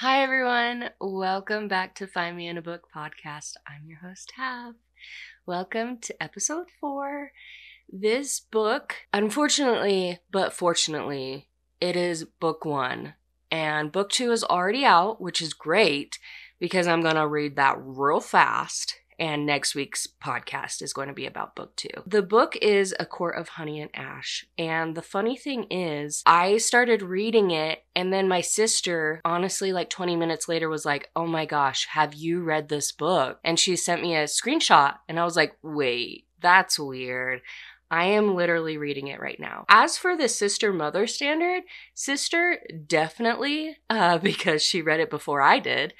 Hi, everyone. Welcome back to Find Me in a Book podcast. I'm your host, Tav. Welcome to episode four. This book, unfortunately, but fortunately, it is book one. And book two is already out, which is great because I'm going to read that real fast and next week's podcast is going to be about book two. The book is A Court of Honey and Ash. And the funny thing is, I started reading it, and then my sister, honestly, like 20 minutes later, was like, Oh my gosh, have you read this book? And she sent me a screenshot, and I was like, Wait, that's weird. I am literally reading it right now. As for the sister mother standard, sister definitely, uh, because she read it before I did.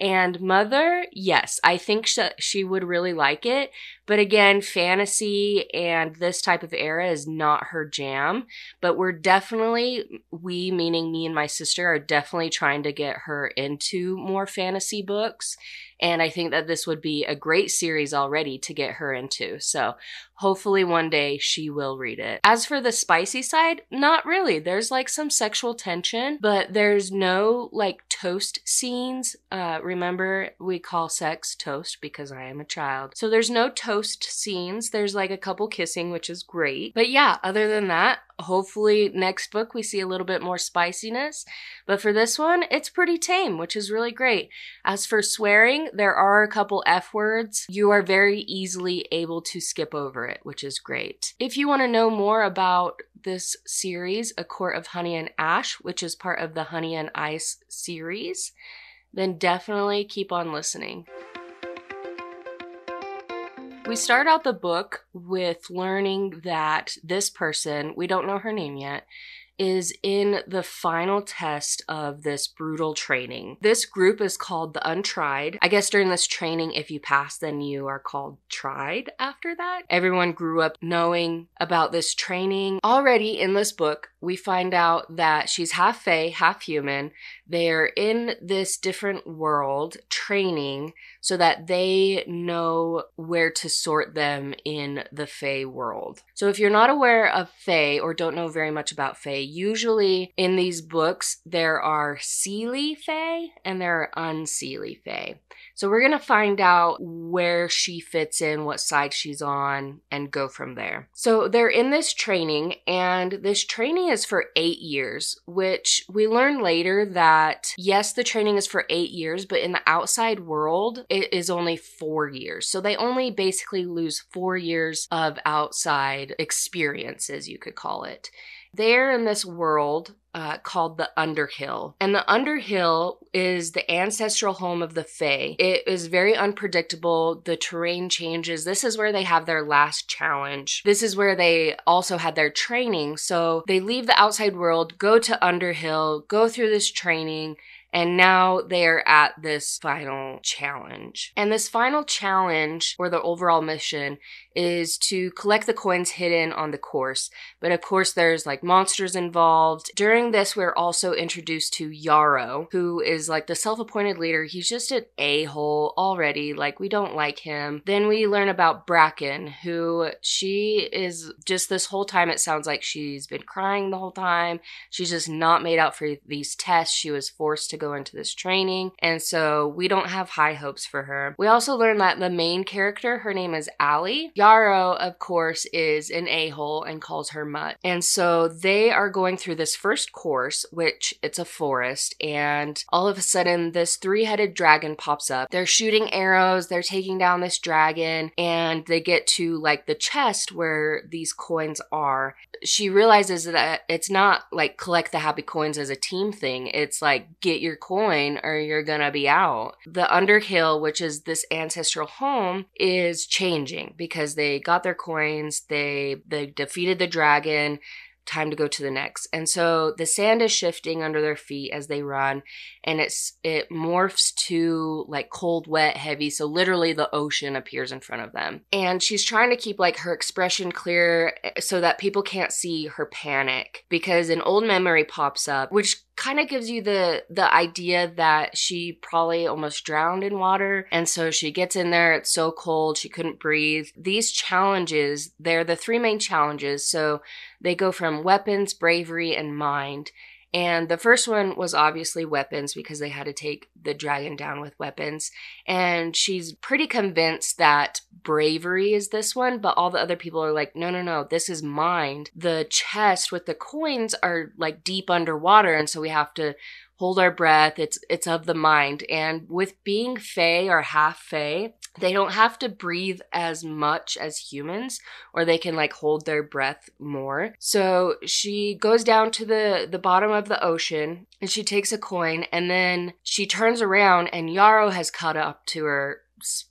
And Mother, yes, I think sh- she would really like it. But again, fantasy and this type of era is not her jam. But we're definitely, we meaning me and my sister, are definitely trying to get her into more fantasy books. And I think that this would be a great series already to get her into. So hopefully one day she will read it. As for the spicy side, not really. There's like some sexual tension, but there's no like toast scenes. Uh, remember, we call sex toast because I am a child. So there's no toast scenes. There's like a couple kissing, which is great. But yeah, other than that, hopefully next book we see a little bit more spiciness. But for this one, it's pretty tame, which is really great. As for swearing, there are a couple F words. You are very easily able to skip over it, which is great. If you want to know more about this series, A Court of Honey and Ash, which is part of the Honey and Ice series, then definitely keep on listening. We start out the book with learning that this person, we don't know her name yet, is in the final test of this brutal training. This group is called the Untried. I guess during this training, if you pass, then you are called tried after that. Everyone grew up knowing about this training. Already in this book, we find out that she's half fae, half human. They're in this different world training so that they know where to sort them in the fae world. So if you're not aware of fae or don't know very much about fae, usually in these books there are seelie fae and there are unseelie fae. So we're going to find out where she fits in, what side she's on, and go from there. So they're in this training, and this training is for eight years, which we learn later that yes, the training is for eight years, but in the outside world, it is only four years. So they only basically lose four years of outside experiences, you could call it. They're in this world uh, called the Underhill. And the Underhill is the ancestral home of the Fae. It is very unpredictable. The terrain changes. This is where they have their last challenge. This is where they also had their training. So they leave the outside world, go to Underhill, go through this training, and now they are at this final challenge. And this final challenge, or the overall mission, is to collect the coins hidden on the course. But of course, there's like monsters involved. During this, we're also introduced to Yarrow, who is like the self appointed leader. He's just an a hole already. Like, we don't like him. Then we learn about Bracken, who she is just this whole time, it sounds like she's been crying the whole time. She's just not made out for these tests. She was forced to go into this training. And so we don't have high hopes for her. We also learn that the main character, her name is Alli. Yarrow, of course, is an a hole and calls her Mutt. And so they are going through this first course, which it's a forest, and all of a sudden, this three headed dragon pops up. They're shooting arrows, they're taking down this dragon, and they get to like the chest where these coins are. She realizes that it's not like collect the happy coins as a team thing, it's like get your coin or you're gonna be out. The Underhill, which is this ancestral home, is changing because they got their coins, they they defeated the dragon, time to go to the next. And so the sand is shifting under their feet as they run and it's it morphs to like cold, wet, heavy. So literally the ocean appears in front of them. And she's trying to keep like her expression clear eh, so that people can't see her panic because an old memory pops up which kind of gives you the the idea that she probably almost drowned in water. And so she gets in there it's so cold she couldn't breathe. These challenges they're the three main challenges. So they go from weapons bravery and mind And the first one was obviously weapons because they had to take the dragon down with weapons. And she's pretty convinced that bravery is this one, but all the other people are like, no, no, no, this is mind. The chest with the coins are like deep underwater. And so we have to hold our breath. It's it's of the mind. And with being Fae or half Fae, they don't have to breathe as much as humans, or they can like hold their breath more. So she goes down to the the bottom of the ocean and she takes a coin, and then she turns around and Yarrow has caught up to her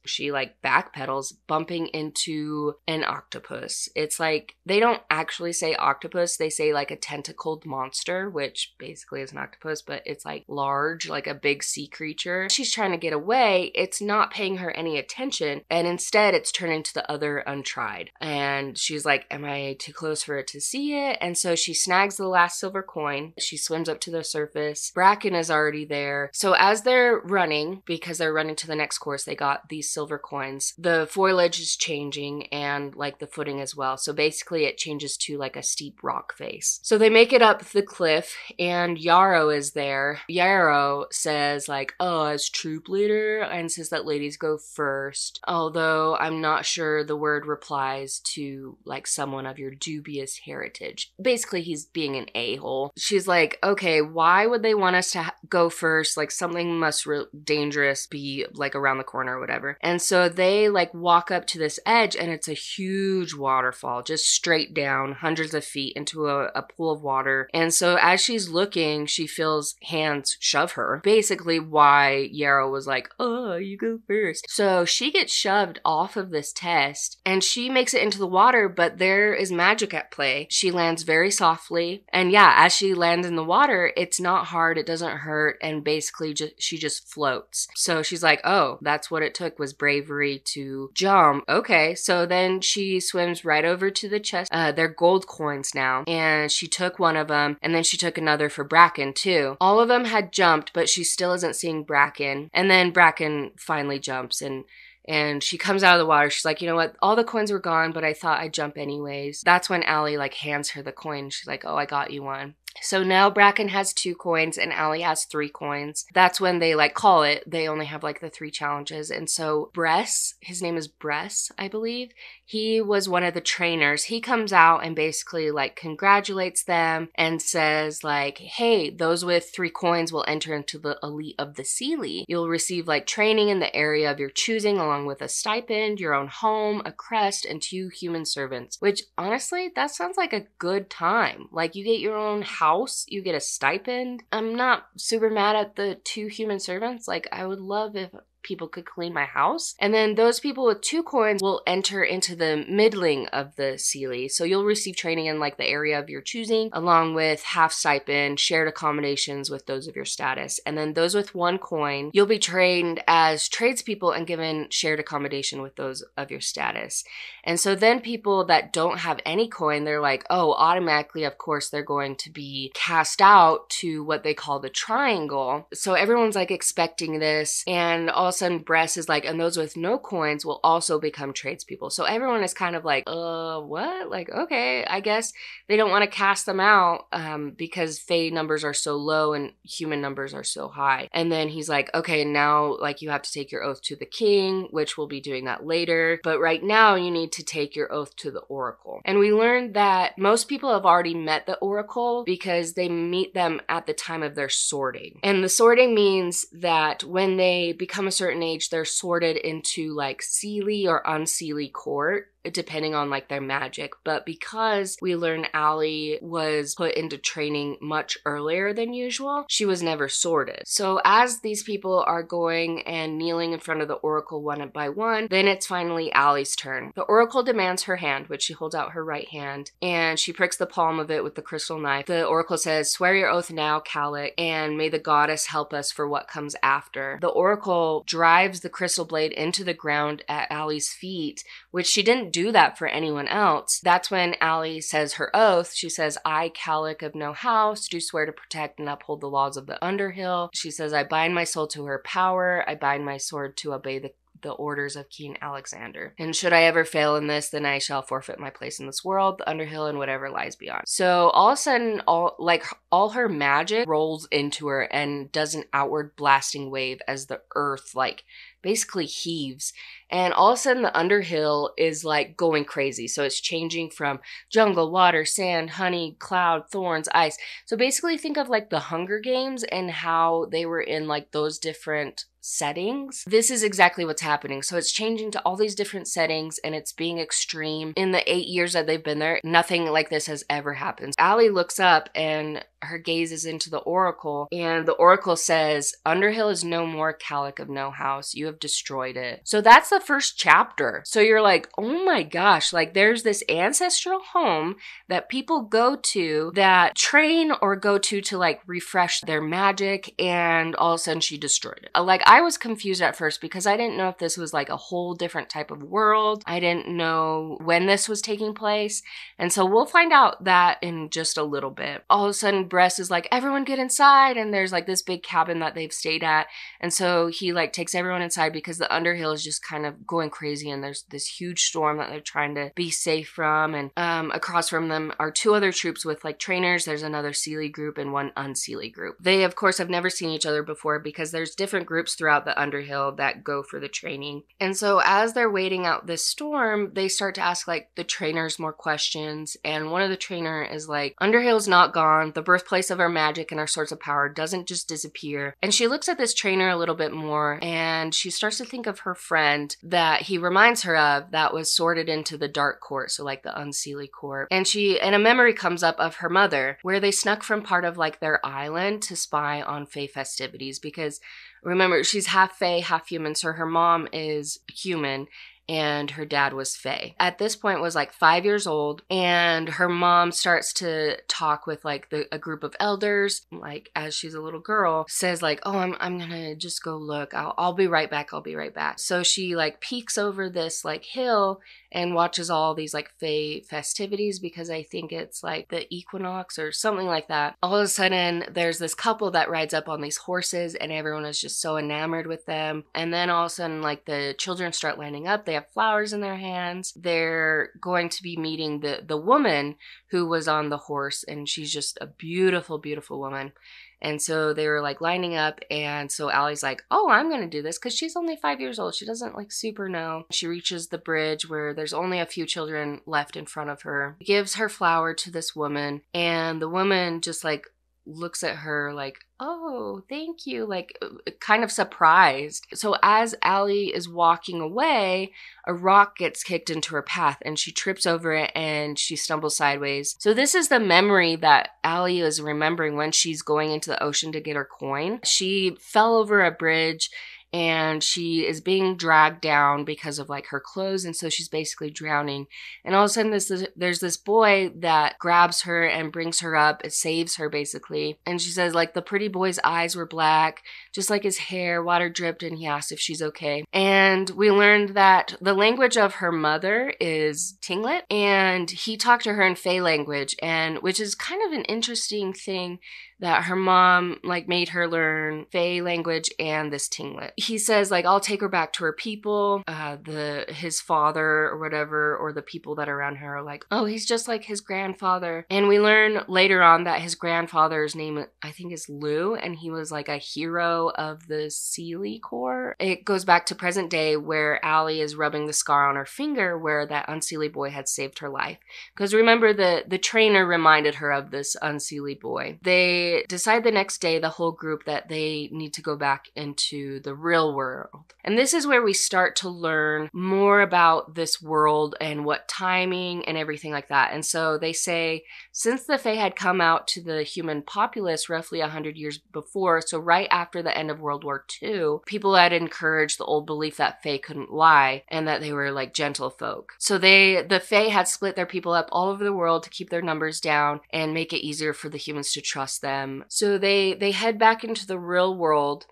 she like backpedals bumping into an octopus. It's like they don't actually say octopus, they say like a tentacled monster, which basically is an octopus, but it's like large, like a big sea creature. She's trying to get away, it's not paying her any attention, and instead it's turning to the other untried. And she's like, Am I too close for it to see it? And so she snags the last silver coin. She swims up to the surface. Bracken is already there. So as they're running, because they're running to the next course, they got these silver coins. The foliage is changing and like the footing as well. So basically it changes to like a steep rock face. So they make it up the cliff and Yarrow is there. Yarrow says like, oh, as troop leader, I insist that ladies go first. Although I'm not sure the word replies to like someone of your dubious heritage. Basically he's being an a-hole. She's like, okay, why would they want us to ha- go first? Like something must re- dangerous be like around the corner or whatever whatever. And so they like walk up to this edge and it's a huge waterfall, just straight down hundreds of feet into a, a pool of water. And so as she's looking, she feels hands shove her. Basically, why Yarrow was like, oh, you go first. So she gets shoved off of this test and she makes it into the water, but there is magic at play. She lands very softly. And yeah, as she lands in the water, it's not hard, it doesn't hurt, and basically just she just floats. So she's like, oh, that's what it took was bravery to jump. Okay, so then she swims right over to the chest. Uh, they're gold coins now, and she took one of them, and then she took another for Bracken too. All of them had jumped, but she still isn't seeing Bracken. And then Bracken finally jumps and and she comes out of the water. She's like, you know what? All the coins were gone, but I thought I'd jump anyways. That's when Alli like hands her the coin. She's like, oh, I got you one. So now Bracken has two coins and Alli has three coins. That's when they like call it. They only have like the three challenges. And so Bress, his name is Bress, I believe. He was one of the trainers. He comes out and basically like congratulates them and says like, "Hey, those with 3 coins will enter into the elite of the Seelie. You'll receive like training in the area of your choosing along with a stipend, your own home, a crest, and two human servants." Which honestly, that sounds like a good time. Like you get your own house, you get a stipend. I'm not super mad at the two human servants. Like, I would love if people could clean my house. And then those people with two coins will enter into the middling of the Seelie. So you'll receive training in like the area of your choosing, along with half stipend, shared accommodations with those of your status. And then those with one coin, you'll be trained as tradespeople and given shared accommodation with those of your status. And so then people that don't have any coin, they're like, oh, automatically, of course, they're going to be cast out to what they call the triangle. So everyone's like expecting this. And also of a sudden Bress is like, and those with no coins will also become tradespeople. So everyone is kind of like, uh, what? Like, okay, I guess they don't want to cast them out um, because Fae numbers are so low and human numbers are so high. And then he's like, okay, now like you have to take your oath to the king, which we'll be doing that later. But right now you need to take your oath to the oracle. And we learned that most people have already met the oracle because they meet them at the time of their sorting. And the sorting means that when they become a certain age, they're sorted into like Seelie or unseelie court depending on like their magic. But because we learn Alli was put into training much earlier than usual, she was never sorted. So as these people are going and kneeling in front of the oracle one by one, then it's finally Alli's turn. The oracle demands her hand, which she holds out her right hand, and she pricks the palm of it with the crystal knife. The oracle says, Swear your oath now, Calic, and may the goddess help us for what comes after. The oracle drives the crystal blade into the ground at Alli's feet, which she didn't do that for anyone else. That's when Alli says her oath. She says, I, Calic of no house, do swear to protect and uphold the laws of the Underhill. She says, I bind my soul to her power. I bind my sword to obey the the orders of King Alexander. And should I ever fail in this, then I shall forfeit my place in this world, the Underhill, and whatever lies beyond. So all of a sudden, all like all her magic rolls into her and does an outward blasting wave as the earth like basically heaves. And all of a sudden, the Underhill is like going crazy. So it's changing from jungle, water, sand, honey, cloud, thorns, ice. So basically, think of like the Hunger Games and how they were in like those different settings. This is exactly what's happening. So it's changing to all these different settings and it's being extreme. In the eight years that they've been there, nothing like this has ever happened. Alli looks up and her gaze is into the oracle and the oracle says underhill is no more Calic of no house you have destroyed it so that's the first chapter so you're like oh my gosh like there's this ancestral home that people go to that train or go to to like refresh their magic and all of a sudden she destroyed it like i was confused at first because i didn't know if this was like a whole different type of world i didn't know when this was taking place and so we'll find out that in just a little bit all of a sudden Bress is like, everyone get inside. And there's like this big cabin that they've stayed at. And so he like takes everyone inside because the Underhill is just kind of going crazy and there's this huge storm that they're trying to be safe from. And um, across from them are two other troops with like trainers. There's another Seelie group and one Unseelie group. They, of course, have never seen each other before because there's different groups throughout the Underhill that go for the training. And so as they're waiting out this storm, they start to ask like the trainers more questions. And one of the trainer is like, Underhill's not gone. The birthplace of our magic and our source of power doesn't just disappear. And she looks at this trainer a little bit more and she starts to think of her friend that he reminds her of that was sorted into the dark court, so like the Unseelie court. And she and a memory comes up of her mother where they snuck from part of like their island to spy on Fae festivities because remember she's half Fae, half human, so her mom is human and her dad was Fae. At this point was like 5 years old and her mom starts to talk with like the, a group of elders like as she's a little girl says like, "Oh, I'm I'm going to just go look. I'll I'll be right back. I'll be right back." So she like peeks over this like hill and watches all these like Fae festivities because I think it's like the equinox or something like that. All of a sudden, there's this couple that rides up on these horses, and everyone is just so enamored with them. And then all of a sudden, like the children start lining up. They have flowers in their hands. They're going to be meeting the the woman who was on the horse, and she's just a beautiful, beautiful woman. And so they were like lining up. And so Alli's like, oh, I'm going to do this because she's only five years old. She doesn't like super know. She reaches the bridge where there's only a few children left in front of her, gives her flower to this woman. And the woman just like looks at her like, oh, thank you, like uh, kind of surprised. So as Alli is walking away, a rock gets kicked into her path and she trips over it and she stumbles sideways. So this is the memory that Alli is remembering when she's going into the ocean to get her coin. She fell over a bridge and she is being dragged down because of like her clothes and so she's basically drowning. And all of a sudden this there's this boy that grabs her and brings her up it saves her basically. And she says like the pretty boy's eyes were black just like his hair water dripped and he asked if she's okay. And we learned that the language of her mother is Tlingit and he talked to her in Fae language and which is kind of an interesting thing that her mom like made her learn Fae language and this Tlingit. He says like I'll take her back to her people. Uh, the his father or whatever or the people that are around her are like, oh, he's just like his grandfather. And we learn later on that his grandfather's name I think is Lugh and he was like a hero of the Seelie Corps. It goes back to present day where Alli is rubbing the scar on her finger where that Unseelie boy had saved her life. Because remember the the trainer reminded her of this Unseelie boy. They decide the next day, the whole group, that they need to go back into the real world. And this is where we start to learn more about this world and what timing and everything like that. And so they say since the Fae had come out to the human populace roughly 100 years before, so right after the end of World War II, people had encouraged the old belief that Fae couldn't lie and that they were like gentle folk. So they, the Fae had split their people up all over the world to keep their numbers down and make it easier for the humans to trust them them. So they they head back into the real world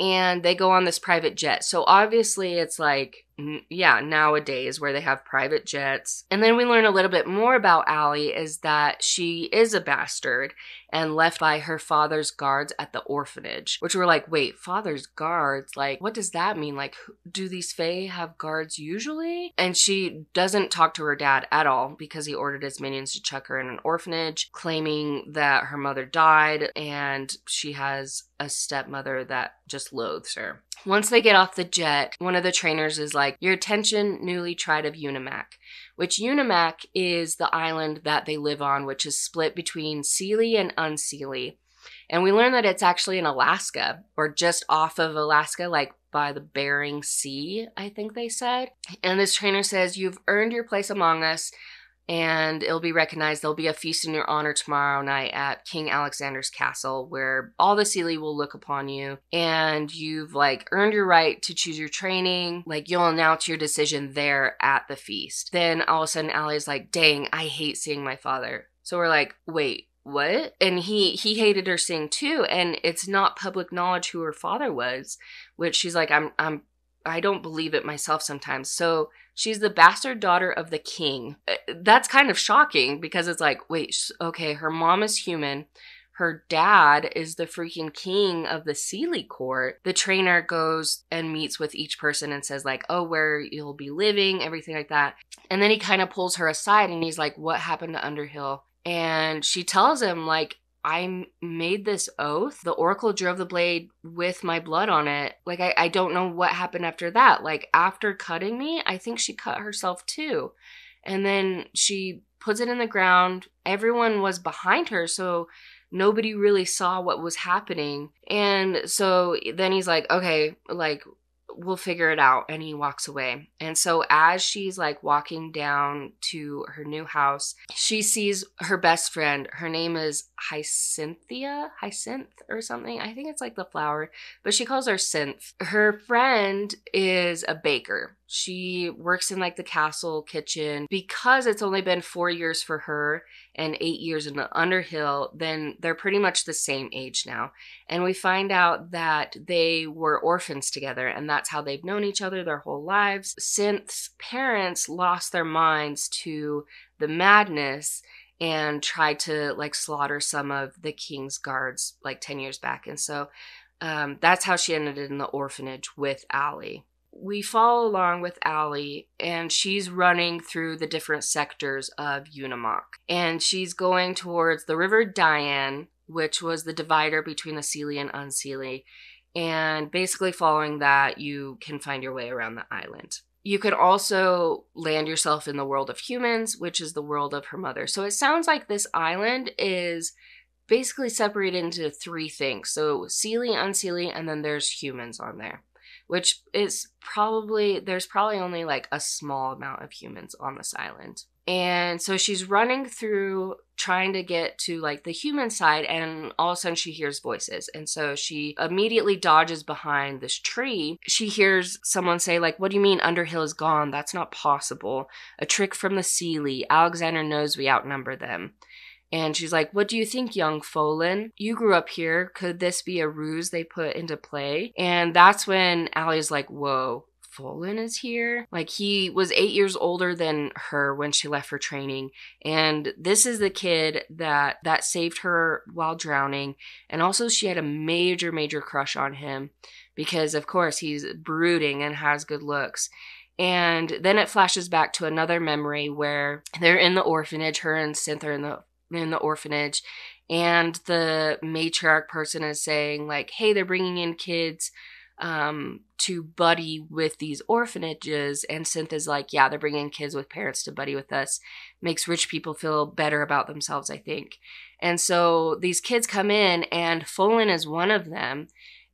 and they go on this private jet. So obviously it's like yeah, nowadays where they have private jets. And then we learn a little bit more about Alli is that she is a bastard and left by her father's guards at the orphanage, which we're like, wait, father's guards? Like, what does that mean? Like, do these Fae have guards usually? And she doesn't talk to her dad at all because he ordered his minions to chuck her in an orphanage, claiming that her mother died and she has a stepmother that just loathes her. Once they get off the jet, one of the trainers is like, Your attention, newly tried of Unimak, which Unimak is the island that they live on, which is split between Seelie and Unseelie. And we learn that it's actually in Alaska, or just off of Alaska, like by the Bering Sea, I think they said. And this trainer says, You've earned your place among us and it'll be recognized. There'll be a feast in your honor tomorrow night at King Alexander's castle where all the Seelie will look upon you and you've like earned your right to choose your training. Like you'll announce your decision there at the feast. Then all of a sudden Alli's like, dang, I hate seeing my father. So we're like, wait, what? And he he hated her seeing too, and it's not public knowledge who her father was, which she's like, I'm I'm I don't believe it myself sometimes. So she's the bastard daughter of the king. Uh, that's kind of shocking because it's like, wait, okay, her mom is human. Her dad is the freaking king of the Seelie court. The trainer goes and meets with each person and says, like, oh, where you'll be living, everything like that. And then he kind of pulls her aside and he's like, what happened to Underhill? And she tells him, like, I made this oath. The oracle drove the blade with my blood on it. Like, I, I don't know what happened after that. Like, after cutting me, I think she cut herself too. And then she puts it in the ground. Everyone was behind her, so nobody really saw what was happening. And so then he's like, okay, like, we'll figure it out and he walks away. And so as she's like walking down to her new house she sees her best friend. Her name is hyacinthia hyacinth or something? I think it's like the flower but she calls her synth. Her friend is a baker. She works in like the castle kitchen. Because it's only been four years for her and eight years in the Underhill, then they're pretty much the same age now. And we find out that they were orphans together, and that's how they've known each other their whole lives. Synth's parents lost their minds to the madness and tried to like slaughter some of the king's guards like 10 years back. And so um, that's how she ended in the orphanage with Alli we follow along with Alli, and she's running through the different sectors of Unimak. And she's going towards the River Diane, which was the divider between the Seelie and Unseelie. And basically, following that, you can find your way around the island. You could also land yourself in the world of humans, which is the world of her mother. So it sounds like this island is basically separated into three things. So Seelie, Unseelie, and then there's humans on there which is probably there's probably only like a small amount of humans on this island. And so she's running through trying to get to like the human side and all of a sudden she hears voices. And so she immediately dodges behind this tree. She hears someone say like, "What do you mean Underhill is gone? That's not possible. A trick from the Seelie. Alexander knows we outnumber them." And she's like, What do you think, young Folan? You grew up here. Could this be a ruse they put into play? And that's when Alli's like, Whoa, Folan is here. Like he was eight years older than her when she left for training, and this is the kid that that saved her while drowning. And also, she had a major, major crush on him because, of course, he's brooding and has good looks. And then it flashes back to another memory where they're in the orphanage. Her and Synth are in the in the orphanage and the matriarch person is saying like hey they're bringing in kids um, to buddy with these orphanages and synth is like yeah they're bringing kids with parents to buddy with us. Makes rich people feel better about themselves i think. And so these kids come in and Folan is one of them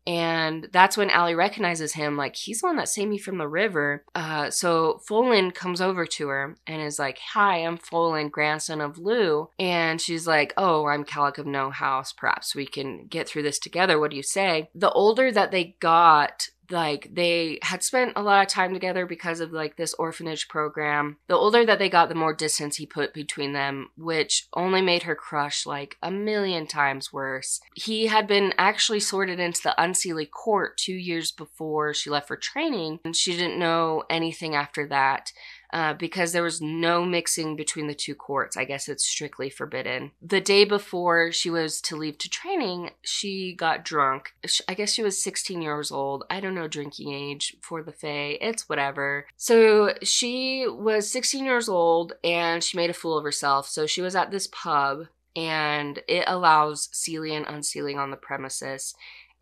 and that's when Alli recognizes him, like, he's the one that saved me from the river. Uh, so Folan comes over to her and is like, Hi, I'm Folan, grandson of Lugh. And she's like, Oh, I'm Calic of No House. Perhaps we can get through this together. What do you say? The older that they got, like they had spent a lot of time together because of like this orphanage program. The older that they got, the more distance he put between them, which only made her crush like a million times worse. He had been actually sorted into the Unseelie court two years before she left for training, and she didn't know anything after that uh, because there was no mixing between the two courts. I guess it's strictly forbidden. The day before she was to leave to training, she got drunk. I guess she was 16 years old. I don't know drinking age for the Fae. It's whatever. So she was 16 years old and she made a fool of herself. So she was at this pub and it allows Seelie and Unseelie on the premises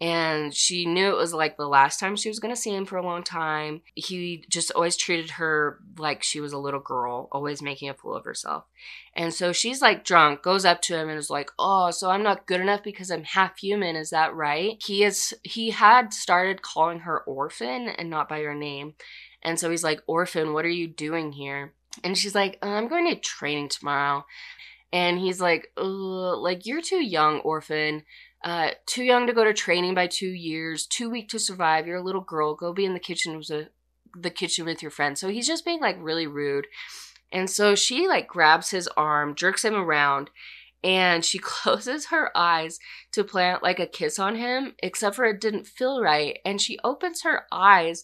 and she knew it was like the last time she was going to see him for a long time. He just always treated her like she was a little girl, always making a fool of herself. And so she's like drunk, goes up to him and is like, "Oh, so I'm not good enough because I'm half human, is that right?" He is he had started calling her orphan and not by her name. And so he's like, "Orphan, what are you doing here?" And she's like, uh, "I'm going to training tomorrow." And he's like, like you're too young, orphan uh, too young to go to training by two years, too weak to survive. You're a little girl. Go be in the kitchen with a, the kitchen with your friends. So he's just being like really rude. And so she like grabs his arm, jerks him around, and she closes her eyes to plant like a kiss on him, except for it didn't feel right. And she opens her eyes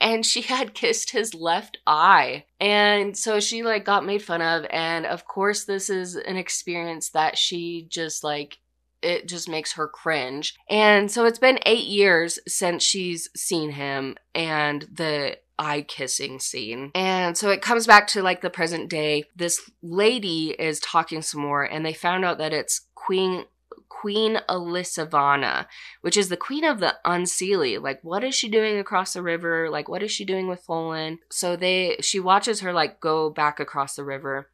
and she had kissed his left eye. And so she like got made fun of and of course this is an experience that she just like it just makes her cringe. And so it's been eight years since she's seen him and the eye kissing scene. And so it comes back to like the present day. This lady is talking some more, and they found out that it's Queen Queen Elisavana, which is the queen of the Unseelie. Like, what is she doing across the river? Like, what is she doing with Folan? So they she watches her like go back across the river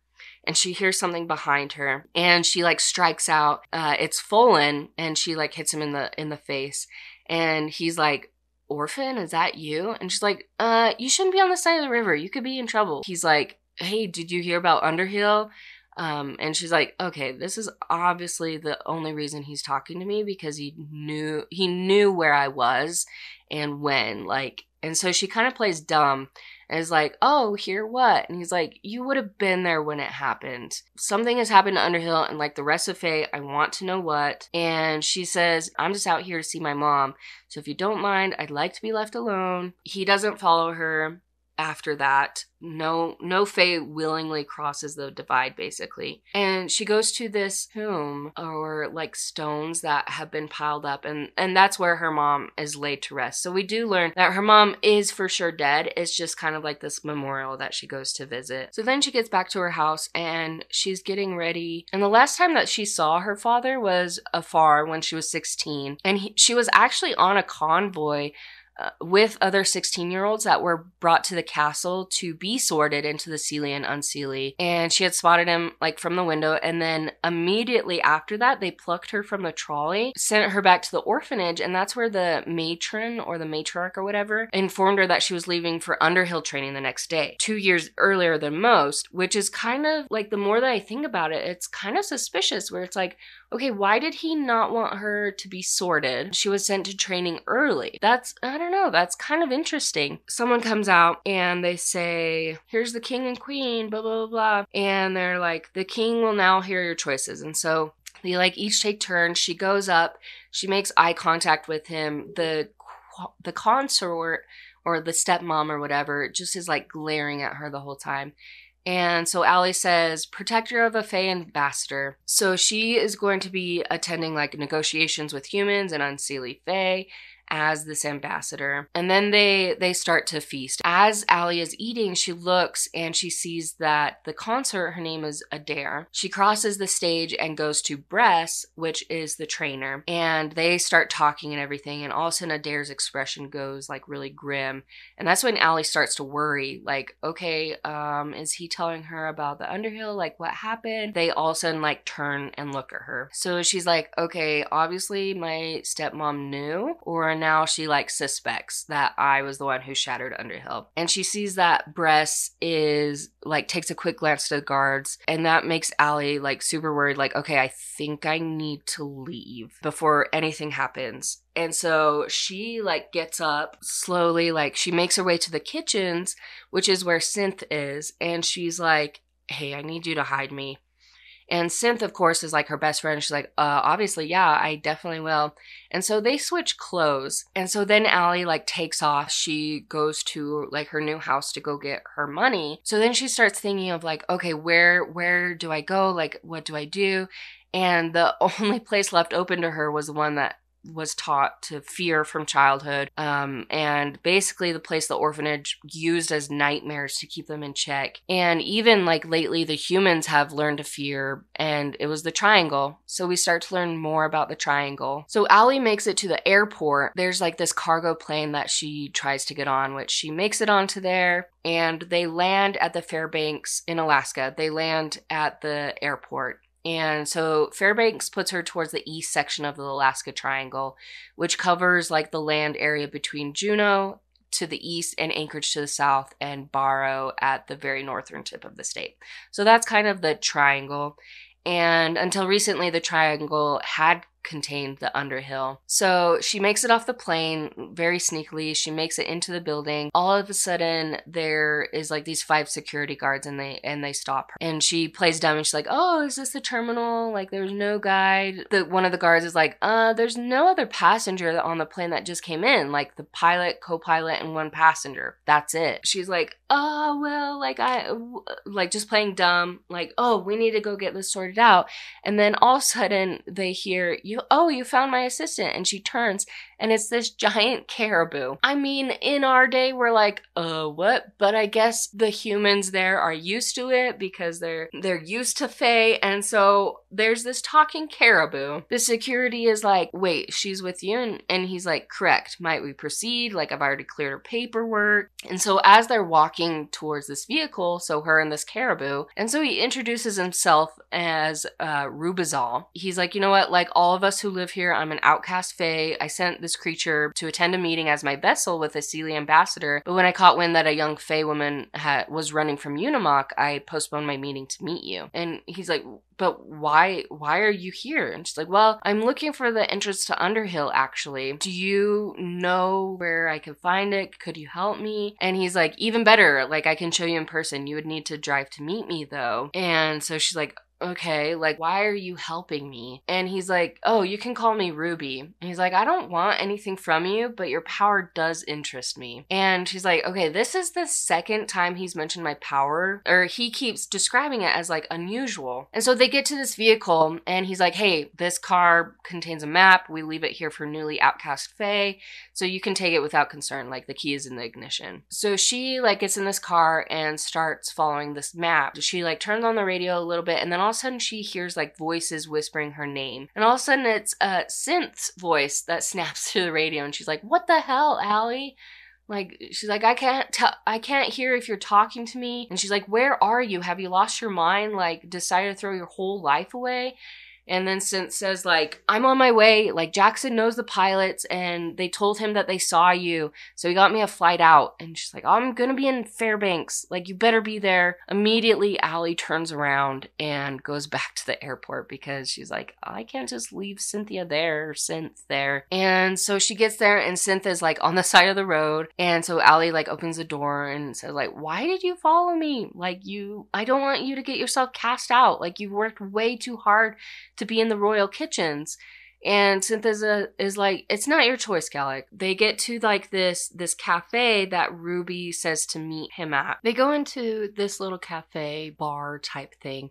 and she hears something behind her and she like strikes out uh it's Folan and she like hits him in the in the face and he's like orphan is that you? And she's like uh you shouldn't be on the side of the river. You could be in trouble. He's like hey did you hear about underhill? Um, and she's like, okay, this is obviously the only reason he's talking to me because he knew he knew where I was and when. Like, and so she kind of plays dumb and is like, oh, hear what? And he's like, you would have been there when it happened. Something has happened to Underhill and like the rest of Fae, I want to know what. And she says, I'm just out here to see my mom. So if you don't mind, I'd like to be left alone. He doesn't follow her after that no no fae willingly crosses the divide basically. And she goes to this tomb or like stones that have been piled up and and that's where her mom is laid to rest. So we do learn that her mom is for sure dead. It's just kind of like this memorial that she goes to visit. So then she gets back to her house and she's getting ready. And the last time that she saw her father was afar when she was 16 and he, she was actually on a convoy uh, with other 16 year olds that were brought to the castle to be sorted into the Seelie and Unseelie. And she had spotted him like from the window. And then immediately after that, they plucked her from the trolley, sent her back to the orphanage. And that's where the matron or the matriarch or whatever informed her that she was leaving for Underhill training the next day, two years earlier than most, which is kind of like the more that I think about it, it's kind of suspicious where it's like, okay, why did he not want her to be sorted? She was sent to training early. That's, I don't know, that's kind of interesting. Someone comes out and they say, here's the king and queen, blah, blah, blah, blah. And they're like, the king will now hear your choices. And so they like each take turns. She goes up, she makes eye contact with him. The, the consort or the stepmom or whatever just is like glaring at her the whole time. And so Alli says, protector of a Fae ambassador. So she is going to be attending like negotiations with humans and Unseelie Fae as this ambassador. And then they they start to feast. As Alli is eating, she looks and she sees that the consort, her name is Adair. She crosses the stage and goes to Bress, which is the trainer, and they start talking and everything. And all of a sudden, Adair's expression goes like really grim, and that's when Alli starts to worry. Like, okay, um, is he telling her about the Underhill? Like, what happened? They all of a sudden like turn and look at her. So she's like, okay, obviously my stepmom knew, or and now she like suspects that I was the one who shattered Underhill. And she sees that Bress is like takes a quick glance to the guards, and that makes Alli like super worried, like, okay, I think I need to leave before anything happens. And so she like gets up slowly, like she makes her way to the kitchens, which is where Synth is, and she's like, Hey, I need you to hide me. And Synth, of course, is like her best friend. She's like, uh, obviously, yeah, I definitely will. And so they switch clothes. And so then Alli like takes off. She goes to like her new house to go get her money. So then she starts thinking of like, okay, where where do I go? Like, what do I do? And the only place left open to her was the one that was taught to fear from childhood. Um, and basically, the place the orphanage used as nightmares to keep them in check. And even like lately, the humans have learned to fear, and it was the triangle. So we start to learn more about the triangle. So Alli makes it to the airport. There's like this cargo plane that she tries to get on, which she makes it onto there. And they land at the Fairbanks in Alaska. They land at the airport and so Fairbanks puts her towards the east section of the Alaska Triangle, which covers like the land area between Juneau to the east and Anchorage to the south and Barrow at the very northern tip of the state. So that's kind of the triangle. And until recently, the triangle had contained the Underhill. So she makes it off the plane very sneakily. She makes it into the building. All of a sudden, there is like these five security guards, and they and they stop her. And she plays dumb, and she's like, "Oh, is this the terminal? Like, there's no guide." The one of the guards is like, "Uh, there's no other passenger on the plane that just came in. Like the pilot, co-pilot, and one passenger. That's it." She's like, "Oh, well, like I, like just playing dumb. Like, oh, we need to go get this sorted out." And then all of a sudden, they hear you you, oh, you found my assistant. And she turns and it's this giant caribou. I mean, in our day, we're like, uh, what? But I guess the humans there are used to it because they're, they're used to Fae. And so there's this talking caribou. The security is like, wait, she's with you? And, and he's like, correct. Might we proceed? Like, I've already cleared her paperwork. And so as they're walking towards this vehicle, so her and this caribou, and so he introduces himself as uh, Rubizal. He's like, you know what? Like all of us who live here, I'm an outcast Fae. I sent this creature to attend a meeting as my vessel with a Seelie ambassador, but when I caught wind that a young Fae woman was running from Unimak, I postponed my meeting to meet you. And he's like, but why why are you here? And she's like well i'm looking for the entrance to underhill actually. Do you know where i can find it? Could you help me? And he's like even better. Like i can show you in person. You would need to drive to meet me though. And so she's like okay, like, why are you helping me? And he's like, oh, you can call me Ruby. And he's like, I don't want anything from you, but your power does interest me. And she's like, okay, this is the second time he's mentioned my power, or he keeps describing it as like unusual. And so they get to this vehicle, and he's like, hey, this car contains a map. We leave it here for newly outcast Fae, so you can take it without concern. Like, the key is in the ignition. So she, like, gets in this car and starts following this map. She, like, turns on the radio a little bit, and then all of a sudden she hears like voices whispering her name. And all of a sudden it's a Synth's voice that snaps to the radio and she's like, What the hell, Alli? Like she's like, I can't tell I can't hear if you're talking to me. And she's like, Where are you? Have you lost your mind? Like decided to throw your whole life away? And then Synth says, like, I'm on my way. Like, Jackson knows the pilots and they told him that they saw you. So he got me a flight out. And she's like, I'm going to be in Fairbanks. Like, you better be there. Immediately, Alli turns around and goes back to the airport because she's like, I can't just leave Cynthia there or Synth there. And so she gets there and Synth is like on the side of the road. And so Alli like opens the door and says, like, why did you follow me? Like, you, I don't want you to get yourself cast out. Like, you've worked way too hard to be in the royal kitchens. And Cynthia is like, it's not your choice, Calic. They get to like this this cafe that Ruby says to meet him at. They go into this little cafe bar type thing,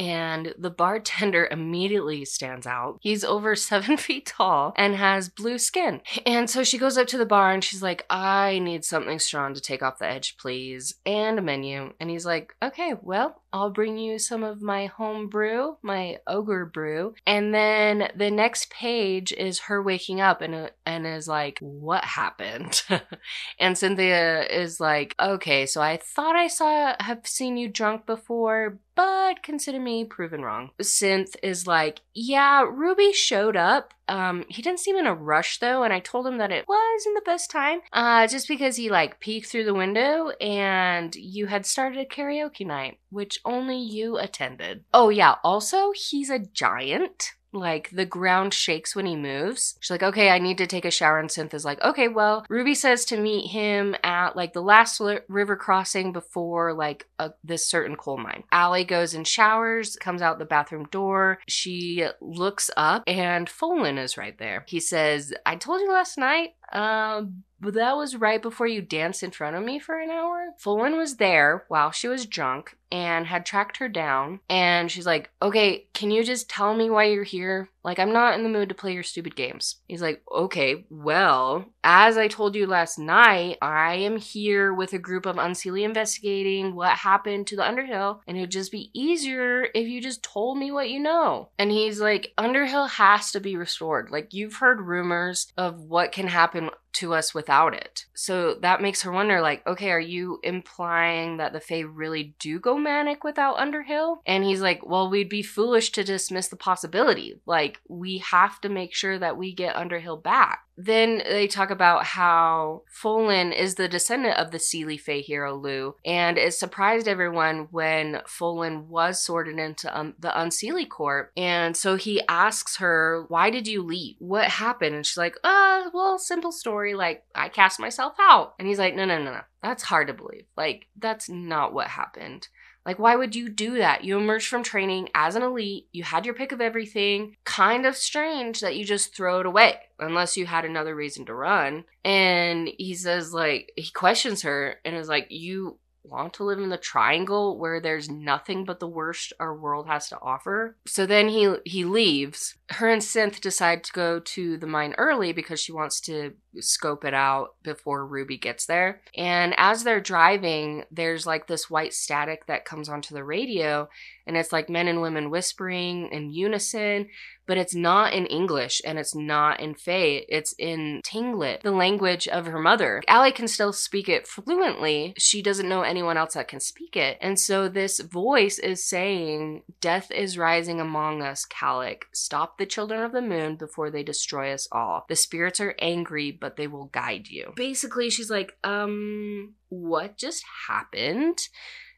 and the bartender immediately stands out. He's over seven feet tall and has blue skin. And so she goes up to the bar and she's like, I need something strong to take off the edge, please, and a menu. And he's like, Okay, well, I'll bring you some of my home brew, my ogre brew. And then the next page is her waking up and, uh, and is like, What happened? and Cynthia is like, Okay, so I thought I saw, have seen you drunk before, but consider me proven wrong. Synth is like, Yeah, Ruby showed up. Um, he didn't seem in a rush though, and I told him that it wasn't the best time. Uh, just because he like peeked through the window and you had started a karaoke night, which only you attended. Oh yeah, also he's a giant like the ground shakes when he moves. She's like, okay, I need to take a shower. And Synth is like, okay, well, Ruby says to meet him at like the last li- river crossing before like a, this certain coal mine. Alli goes and showers, comes out the bathroom door. She looks up and Folan is right there. He says, I told you last night, um, but that was right before you danced in front of me for an hour. Folan was there while she was drunk and had tracked her down. And she's like, okay, can you just tell me why you're here? Like, I'm not in the mood to play your stupid games. He's like, okay, well, as I told you last night, I am here with a group of Unseelie investigating what happened to the Underhill, and it'd just be easier if you just told me what you know. And he's like, Underhill has to be restored. Like, you've heard rumors of what can happen to us without it. So that makes her wonder like, okay, are you implying that the Fae really do go manic without Underhill? And he's like, well, we'd be foolish to dismiss the possibility. Like, we have to make sure that we get Underhill back. Then they talk about how Folan is the descendant of the Seelie Fae hero Lugh, and it surprised everyone when Folan was sorted into um, the Unseelie Corp. And so he asks her, Why did you leave? What happened? And she's like, Uh, well, simple story. Like, I cast myself out. And he's like, No, no, no, no. That's hard to believe. Like, that's not what happened. Like, why would you do that? You emerged from training as an elite, you had your pick of everything. Kind of strange that you just throw it away, unless you had another reason to run. And he says, like, he questions her and is like, You want to live in the triangle where there's nothing but the worst our world has to offer. So then he he leaves. Her and Synth decide to go to the mine early because she wants to scope it out before Ruby gets there. And as they're driving, there's like this white static that comes onto the radio and it's like men and women whispering in unison, but it's not in English and it's not in Fae. It's in Tlingit, the language of her mother. Alli can still speak it fluently. She doesn't know anyone else that can speak it. And so this voice is saying, Death is rising among us, Calic. Stop the children of the moon before they destroy us all. The spirits are angry, but they will guide you. Basically, she's like, um, what just happened?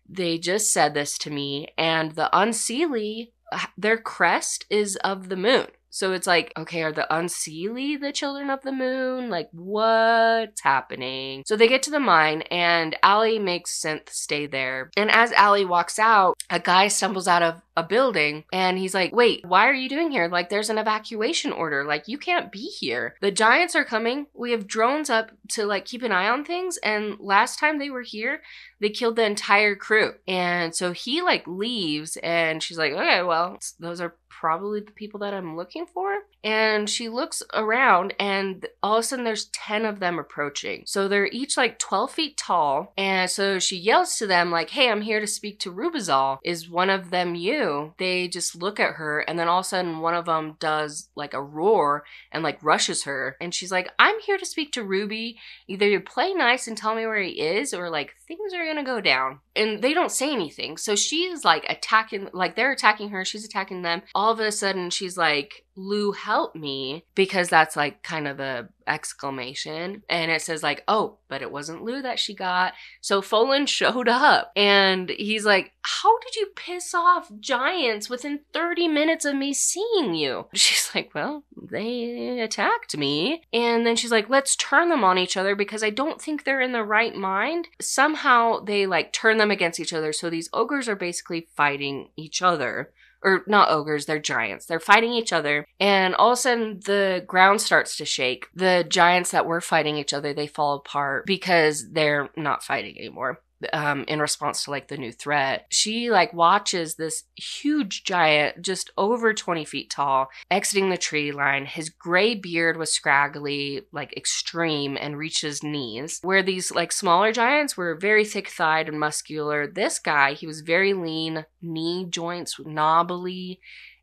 They just said this to me, and the Unseelie, their crest is of the moon. So it's like, okay, are the Unseelie the children of the moon? Like, what's happening? So they get to the mine, and Alli makes Synth stay there. And as Alli walks out, a guy stumbles out of a building and he's like, Wait, why are you doing here? Like, there's an evacuation order. Like, you can't be here. The giants are coming. We have drones up to like keep an eye on things. And last time they were here, they killed the entire crew. And so he like leaves and she's like, Okay, well, those are probably the people that I'm looking for. And she looks around and all of a sudden there's 10 of them approaching. So they're each like 12 feet tall. And so she yells to them, like, Hey, I'm here to speak to Rubizal. Is one of them you? they just look at her and then all of a sudden one of them does like a roar and like rushes her and she's like i'm here to speak to ruby either you play nice and tell me where he is or like things are gonna go down and they don't say anything so she's like attacking like they're attacking her she's attacking them all of a sudden she's like Lugh, help me because that's like kind of the exclamation. And it says like oh but it wasn't Lugh that she got. So Folan showed up and he's like how did you piss off giants within 30 minutes of me seeing you? She's like well they attacked me. And then she's like let's turn them on each other because I don't think they're in the right mind. Somehow they like turn them against each other. So these ogres are basically fighting each other or not ogres, they're giants. They're fighting each other, and all of a sudden the ground starts to shake. The giants that were fighting each other, they fall apart because they're not fighting anymore um, in response to like the new threat. She like watches this huge giant, just over 20 feet tall, exiting the tree line. His gray beard was scraggly, like extreme, and reaches knees. Where these like smaller giants were very thick thighed and muscular, this guy, he was very lean, knee joints knobbly,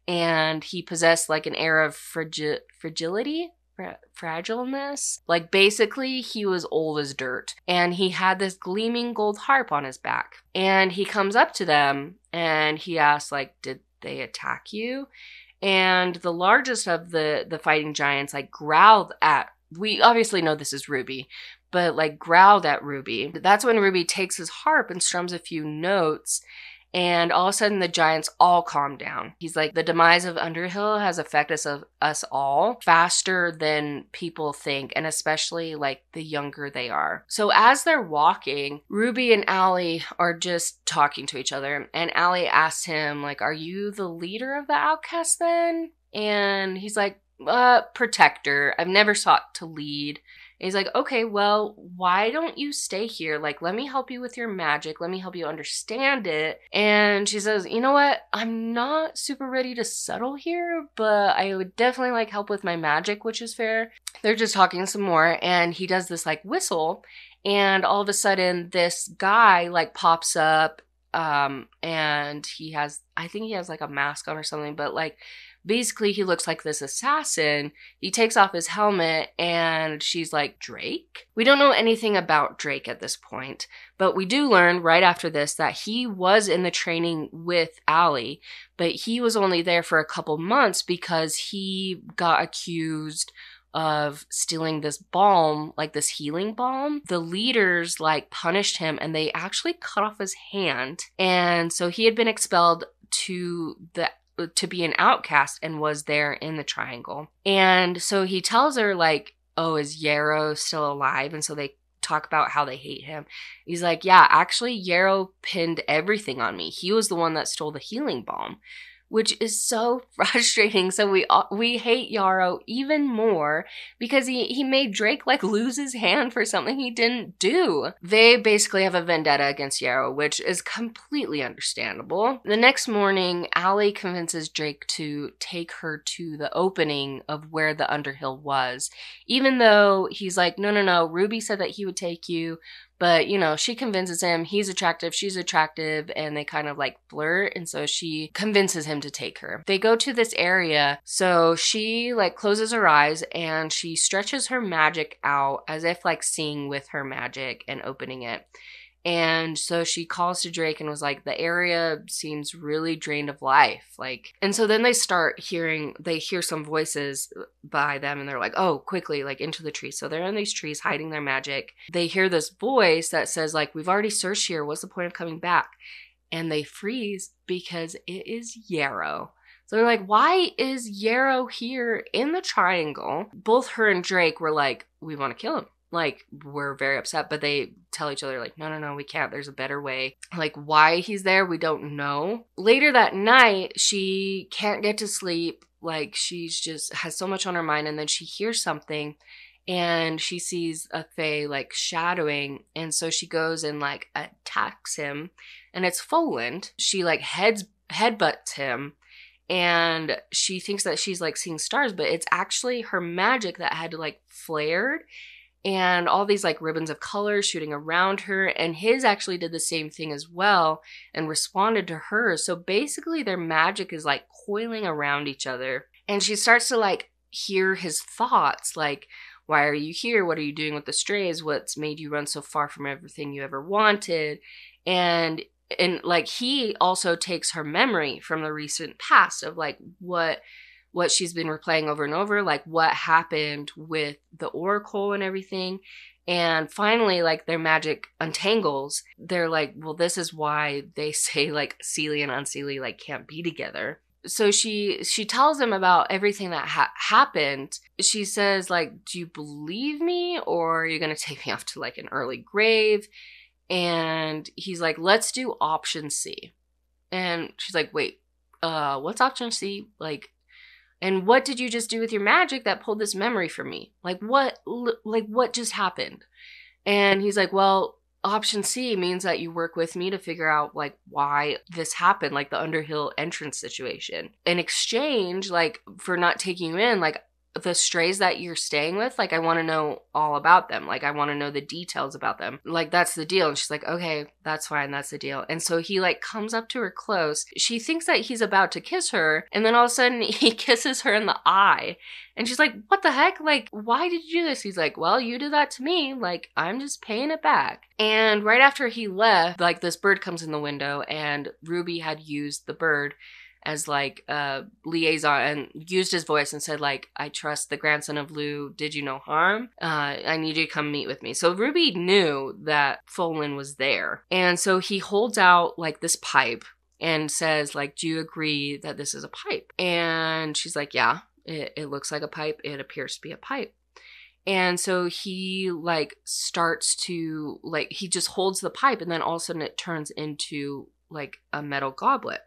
and he possessed like an air of fragi- fragility fra- fragileness. Like basically, he was old as dirt, and he had this gleaming gold harp on his back. And he comes up to them and he asks, like, "Did they attack you?" And the largest of the the fighting giants like growled at we obviously know this is Ruby, but like growled at Ruby. That's when Ruby takes his harp and strums a few notes and all of a sudden, the giants all calm down. He's like, the demise of Underhill has affected us, of us all faster than people think, and especially like the younger they are. So as they're walking, Ruby and Alli are just talking to each other, and Alli asks him, like, "Are you the leader of the outcast then?" And he's like, uh, protector. I've never sought to lead. He's like, okay, well, why don't you stay here? Like, let me help you with your magic. Let me help you understand it. And she says, you know what? I'm not super ready to settle here, but I would definitely like help with my magic, which is fair. They're just talking some more, and he does this like whistle, and all of a sudden, this guy like pops up, um, and he has, I think he has like a mask on or something, but like, basically he looks like this assassin. He takes off his helmet and she's like, Drake? We don't know anything about Drake at this point, but we do learn right after this that he was in the training with Alli, but he was only there for a couple months because he got accused of stealing this balm, like this healing balm. The leaders like punished him and they actually cut off his hand. And so he had been expelled to the to be an outcast and was there in the triangle. And so he tells her, like, oh, is Yarrow still alive? And so they talk about how they hate him. He's like, yeah, actually, Yarrow pinned everything on me. He was the one that stole the healing balm which is so frustrating. So we we hate Yarrow even more because he he made Drake like lose his hand for something he didn't do. They basically have a vendetta against Yarrow, which is completely understandable. The next morning, Alli convinces Drake to take her to the opening of where the Underhill was, even though he's like, no, no, no. Ruby said that he would take you. But, you know, she convinces him he's attractive, she's attractive, and they kind of like flirt. And so she convinces him to take her. They go to this area. So she like closes her eyes and she stretches her magic out as if like seeing with her magic and opening it. And so she calls to Drake and was like, the area seems really drained of life. Like, and so then they start hearing, they hear some voices by them and they're like, oh, quickly, like into the trees. So they're in these trees hiding their magic. They hear this voice that says, like, we've already searched here. What's the point of coming back? And they freeze because it is Yarrow. So they're like, why is Yarrow here in the triangle? Both her and Drake were like, we want to kill him like we're very upset but they tell each other like no no no we can't. There's a better way. Like why he's there we don't know. Later that night she can't get to sleep. Like she's just has so much on her mind and then she hears something and she sees a fae like shadowing and so she goes and like attacks him and it's Folan. She like heads headbutts him and she thinks that she's like seeing stars but it's actually her magic that had like flared and all these like ribbons of color shooting around her. And his actually did the same thing as well and responded to her. So basically, their magic is like coiling around each other. And she starts to like hear his thoughts like, why are you here? What are you doing with the strays? What's made you run so far from everything you ever wanted? And and like he also takes her memory from the recent past of like what what she's been replaying over and over, like what happened with the Oracle and everything. And finally, like their magic untangles. They're like, well, this is why they say like Seelie and Unseelie like can't be together. So she she tells him about everything that ha- happened. She says like, "Do you believe me, or are you gonna take me off to like an early grave?" And he's like, "Let's do option C." And she's like, "Wait, uh, what's option C? Like, and what did you just do with your magic that pulled this memory from me? Like what like what just happened? And he's like, "Well, option C means that you work with me to figure out like why this happened, like the Underhill entrance situation. In exchange, like for not taking you in, like the strays that you're staying with, like I want to know all about them. Like I want to know the details about them. Like that's the deal. And she's like, okay, that's fine. That's the deal. And so he like comes up to her close. She thinks that he's about to kiss her. And then all of a sudden he kisses her in the eye. And she's like, what the heck? Like, why did you do this? He's like, well, you did that to me. Like, I'm just paying it back. And right after he left, like this bird comes in the window and Ruby had used the bird as like a liaison and used his voice and said like I trust the grandson of Lugh. Did you no harm? Uh, I need you to come meet with me. So Ruby knew that Folan was there, and so he holds out like this pipe and says like do you agree that this is a pipe and she's like yeah it, it looks like a pipe it appears to be a pipe and so he like starts to like he just holds the pipe and then all of a sudden it turns into like a metal goblet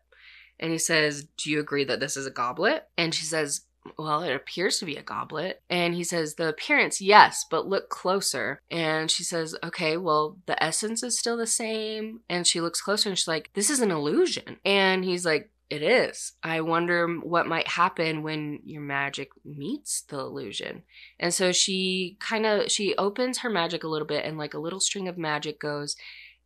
and he says do you agree that this is a goblet and she says well, it appears to be a goblet. And he says, the appearance, yes, but look closer. And she says, okay, well, the essence is still the same. And she looks closer and she's like, this is an illusion. And he's like, it is. I wonder what might happen when your magic meets the illusion. And so she kind of she opens her magic a little bit and like a little string of magic goes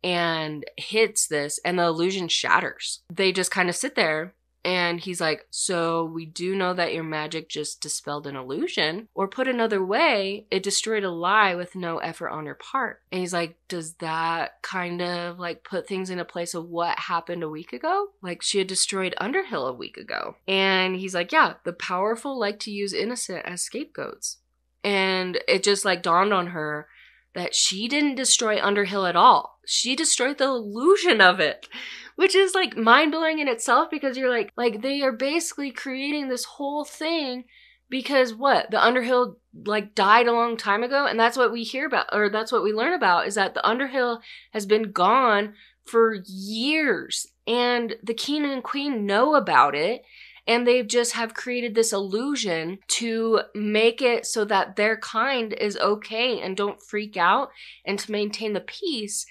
and hits this and the illusion shatters. They just kind of sit there and he's like, So we do know that your magic just dispelled an illusion, or put another way, it destroyed a lie with no effort on your part. And he's like, Does that kind of like put things in a place of what happened a week ago? Like she had destroyed Underhill a week ago. And he's like, Yeah, the powerful like to use innocent as scapegoats. And it just like dawned on her that she didn't destroy Underhill at all. She destroyed the illusion of it, which is like mind blowing in itself because you're like, like they are basically creating this whole thing because what the Underhill like died a long time ago, and that's what we hear about, or that's what we learn about is that the Underhill has been gone for years, and the king and queen know about it, and they just have created this illusion to make it so that their kind is okay and don't freak out and to maintain the peace.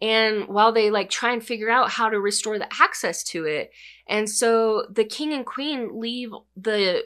And while they like try and figure out how to restore the access to it and so the king and queen leave the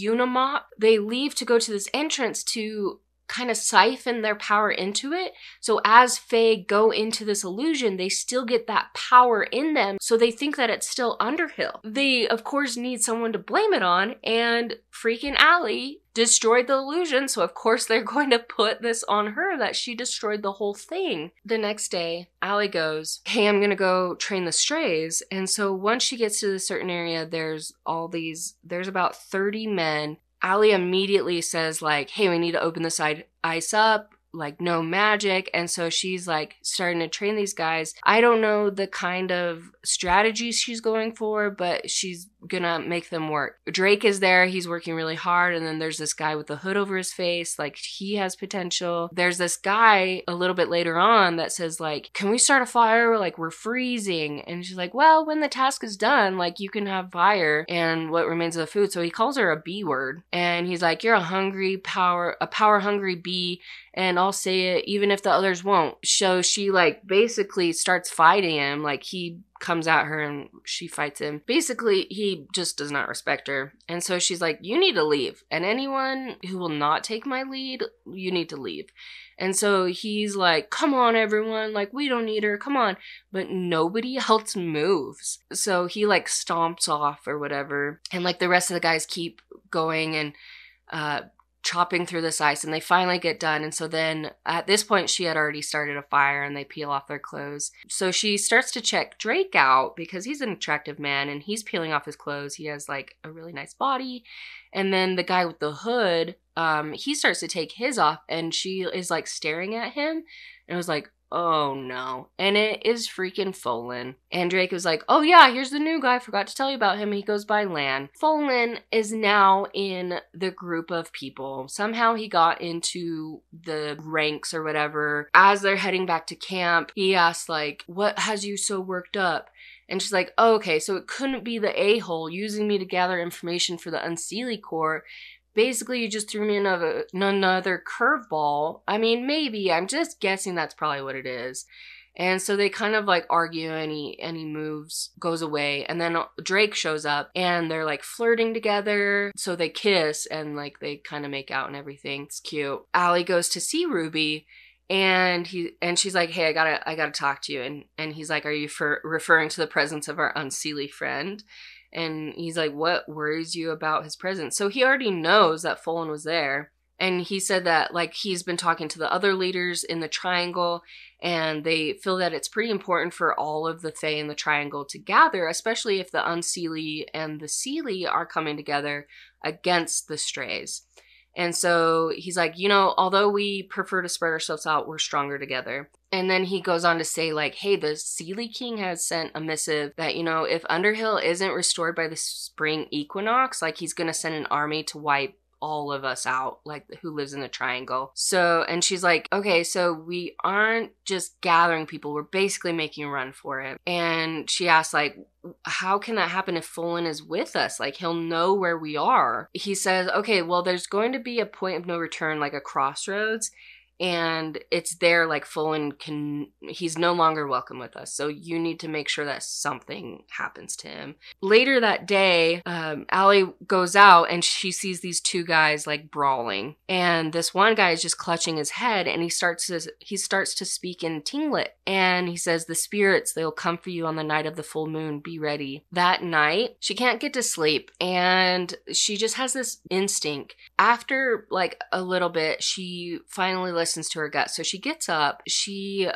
Unimak they leave to go to this entrance to kind of siphon their power into it. So as Fae go into this illusion, they still get that power in them. So they think that it's still Underhill. They, of course, need someone to blame it on, and freaking Alli destroyed the illusion. So, of course, they're going to put this on her that she destroyed the whole thing. The next day, Alli goes, Hey, I'm going to go train the strays. And so, once she gets to a certain area, there's all these, there's about 30 men Alli immediately says like, "Hey, we need to open the side ice up like no magic. And so she's like starting to train these guys. I don't know the kind of strategies she's going for but she's gonna make them work drake is there he's working really hard and then there's this guy with the hood over his face like he has potential there's this guy a little bit later on that says like can we start a fire like we're freezing and she's like well when the task is done like you can have fire and what remains of the food so he calls her a b word and he's like you're a hungry power a power hungry bee and I'll say it even if the others won't. So she like basically starts fighting him. Like he comes at her and she fights him. Basically, he just does not respect her. And so she's like, You need to leave. And anyone who will not take my lead, you need to leave. And so he's like, Come on, everyone. Like, we don't need her. Come on. But nobody else moves. So he like stomps off or whatever. And like the rest of the guys keep going and uh, chopping through this ice and they finally get done. And so then at this point, she had already started a fire and they peel off their clothes. So she starts to check Drake out because he's an attractive man and he's peeling off his clothes. He has like a really nice body. And then the guy with the hood, um, he starts to take his off and she is like staring at him. And I was like, Oh no. And it is freaking Folan. And Drake was like, Oh yeah, here's the new guy. Forgot to tell you about him. He goes by Lan. Folan is now in the group of people. Somehow he got into the ranks or whatever. As they're heading back to camp, he asks, like, what has you so worked up? And she's like, oh, okay, so it couldn't be the a hole using me to gather information for the Unseelie Corps basically you just threw me another another curveball. I mean, maybe I'm just guessing that's probably what it is. And so they kind of like argue and he and he moves, goes away, and then Drake shows up and they're like flirting together. So they kiss and like they kind of make out and everything. It's cute. Alli goes to see Ruby and he and she's like, "Hey, I gotta I gotta talk to you." And and he's like, "Are you for referring to the presence of our unseelie friend?" And he's like, What worries you about his presence? So he already knows that Folan was there. And he said that, like, he's been talking to the other leaders in the triangle, and they feel that it's pretty important for all of the Fae in the triangle to gather, especially if the Unseelie and the Seelie are coming together against the strays. And so he's like, you know, although we prefer to spread ourselves out, we're stronger together. And then he goes on to say, like, hey, the Seelie King has sent a missive that, you know, if Underhill isn't restored by the spring equinox, like, he's going to send an army to wipe all of us out, like who lives in the triangle. So, and she's like, okay, so we aren't just gathering people, we're basically making a run for it. And she asks, like, how can that happen if Folan is with us? Like, he'll know where we are. He says, okay, well, there's going to be a point of no return, like a crossroads and it's there like Folan can he's no longer welcome with us. So you need to make sure that something happens to him. Later that day um, Alli goes out and she sees these two guys like brawling. And this one guy is just clutching his head and he starts to he starts to speak in Tlingit. And he says the spirits they'll come for you on the night of the full moon. Be ready. That night she can't get to sleep and she just has this instinct. After like a little bit she finally listens to her gut. So she gets up, she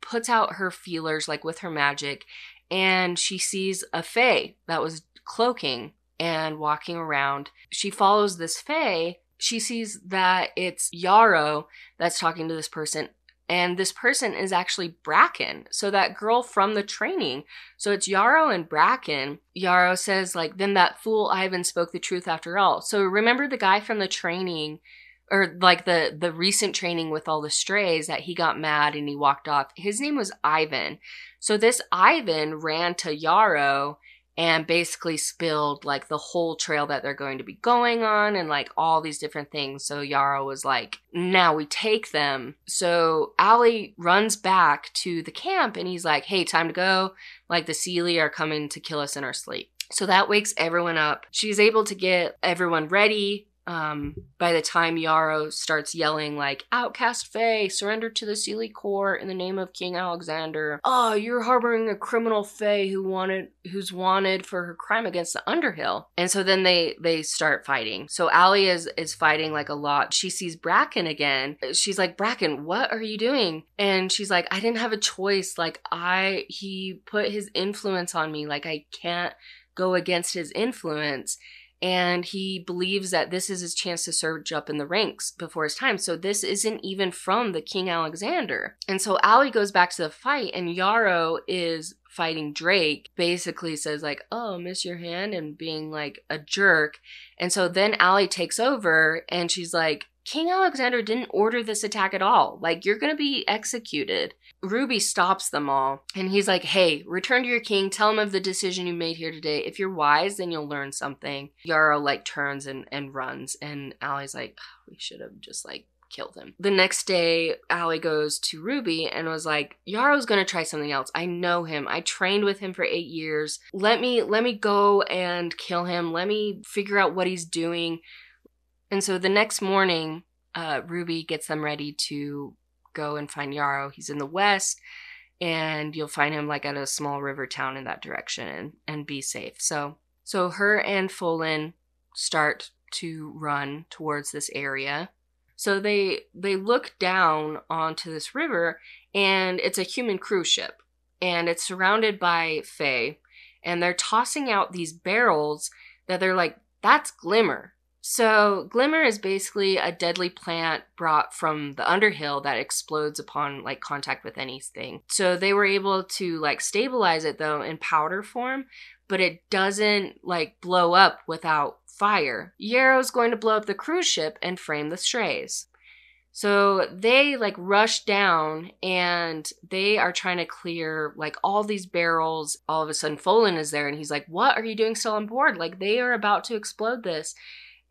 puts out her feelers like with her magic, and she sees a fae that was cloaking and walking around. She follows this fae. She sees that it's Yarrow that's talking to this person, and this person is actually Bracken. So that girl from the training. So it's Yarrow and Bracken. Yarrow says, like, then that fool Ivan spoke the truth after all. So remember the guy from the training or like the the recent training with all the strays that he got mad and he walked off. His name was Ivan. So this Ivan ran to Yarrow and basically spilled like the whole trail that they're going to be going on and like all these different things. So Yarrow was like, now we take them. So Alli runs back to the camp and he's like, hey, time to go. Like the Seelie are coming to kill us in our sleep. So that wakes everyone up. She's able to get everyone ready um, by the time Yarrow starts yelling like "Outcast Fae, surrender to the Seelie Court in the name of King Alexander," oh, you're harboring a criminal Fae who wanted who's wanted for her crime against the Underhill, and so then they they start fighting. So Alli is is fighting like a lot. She sees Bracken again. She's like, "Bracken, what are you doing?" And she's like, "I didn't have a choice. Like I he put his influence on me. Like I can't." go against his influence and he believes that this is his chance to surge up in the ranks before his time. So this isn't even from the King Alexander. And so Alli goes back to the fight, and Yarrow is fighting Drake, basically says like, "Oh, miss your hand," and being like a jerk. And so then Alli takes over, and she's like, King Alexander didn't order this attack at all. Like, you're gonna be executed. Ruby stops them all and he's like, Hey, return to your king. Tell him of the decision you made here today. If you're wise, then you'll learn something. Yarrow like turns and, and runs. And Alli's like, oh, We should have just like killed him. The next day, Alli goes to Ruby and was like, Yarrow's gonna try something else. I know him. I trained with him for eight years. Let me let me go and kill him. Let me figure out what he's doing. And so the next morning, uh, Ruby gets them ready to go and find Yarrow. He's in the west, and you'll find him like at a small river town in that direction and, and be safe. So so her and Folan start to run towards this area. So they they look down onto this river and it's a human cruise ship and it's surrounded by Fae and they're tossing out these barrels that they're like that's glimmer so, glimmer is basically a deadly plant brought from the underhill that explodes upon like contact with anything. So, they were able to like stabilize it though in powder form, but it doesn't like blow up without fire. Yarrow's going to blow up the cruise ship and frame the strays. So they like rush down and they are trying to clear like all these barrels. All of a sudden, Folan is there and he's like, What are you doing still on board? Like they are about to explode this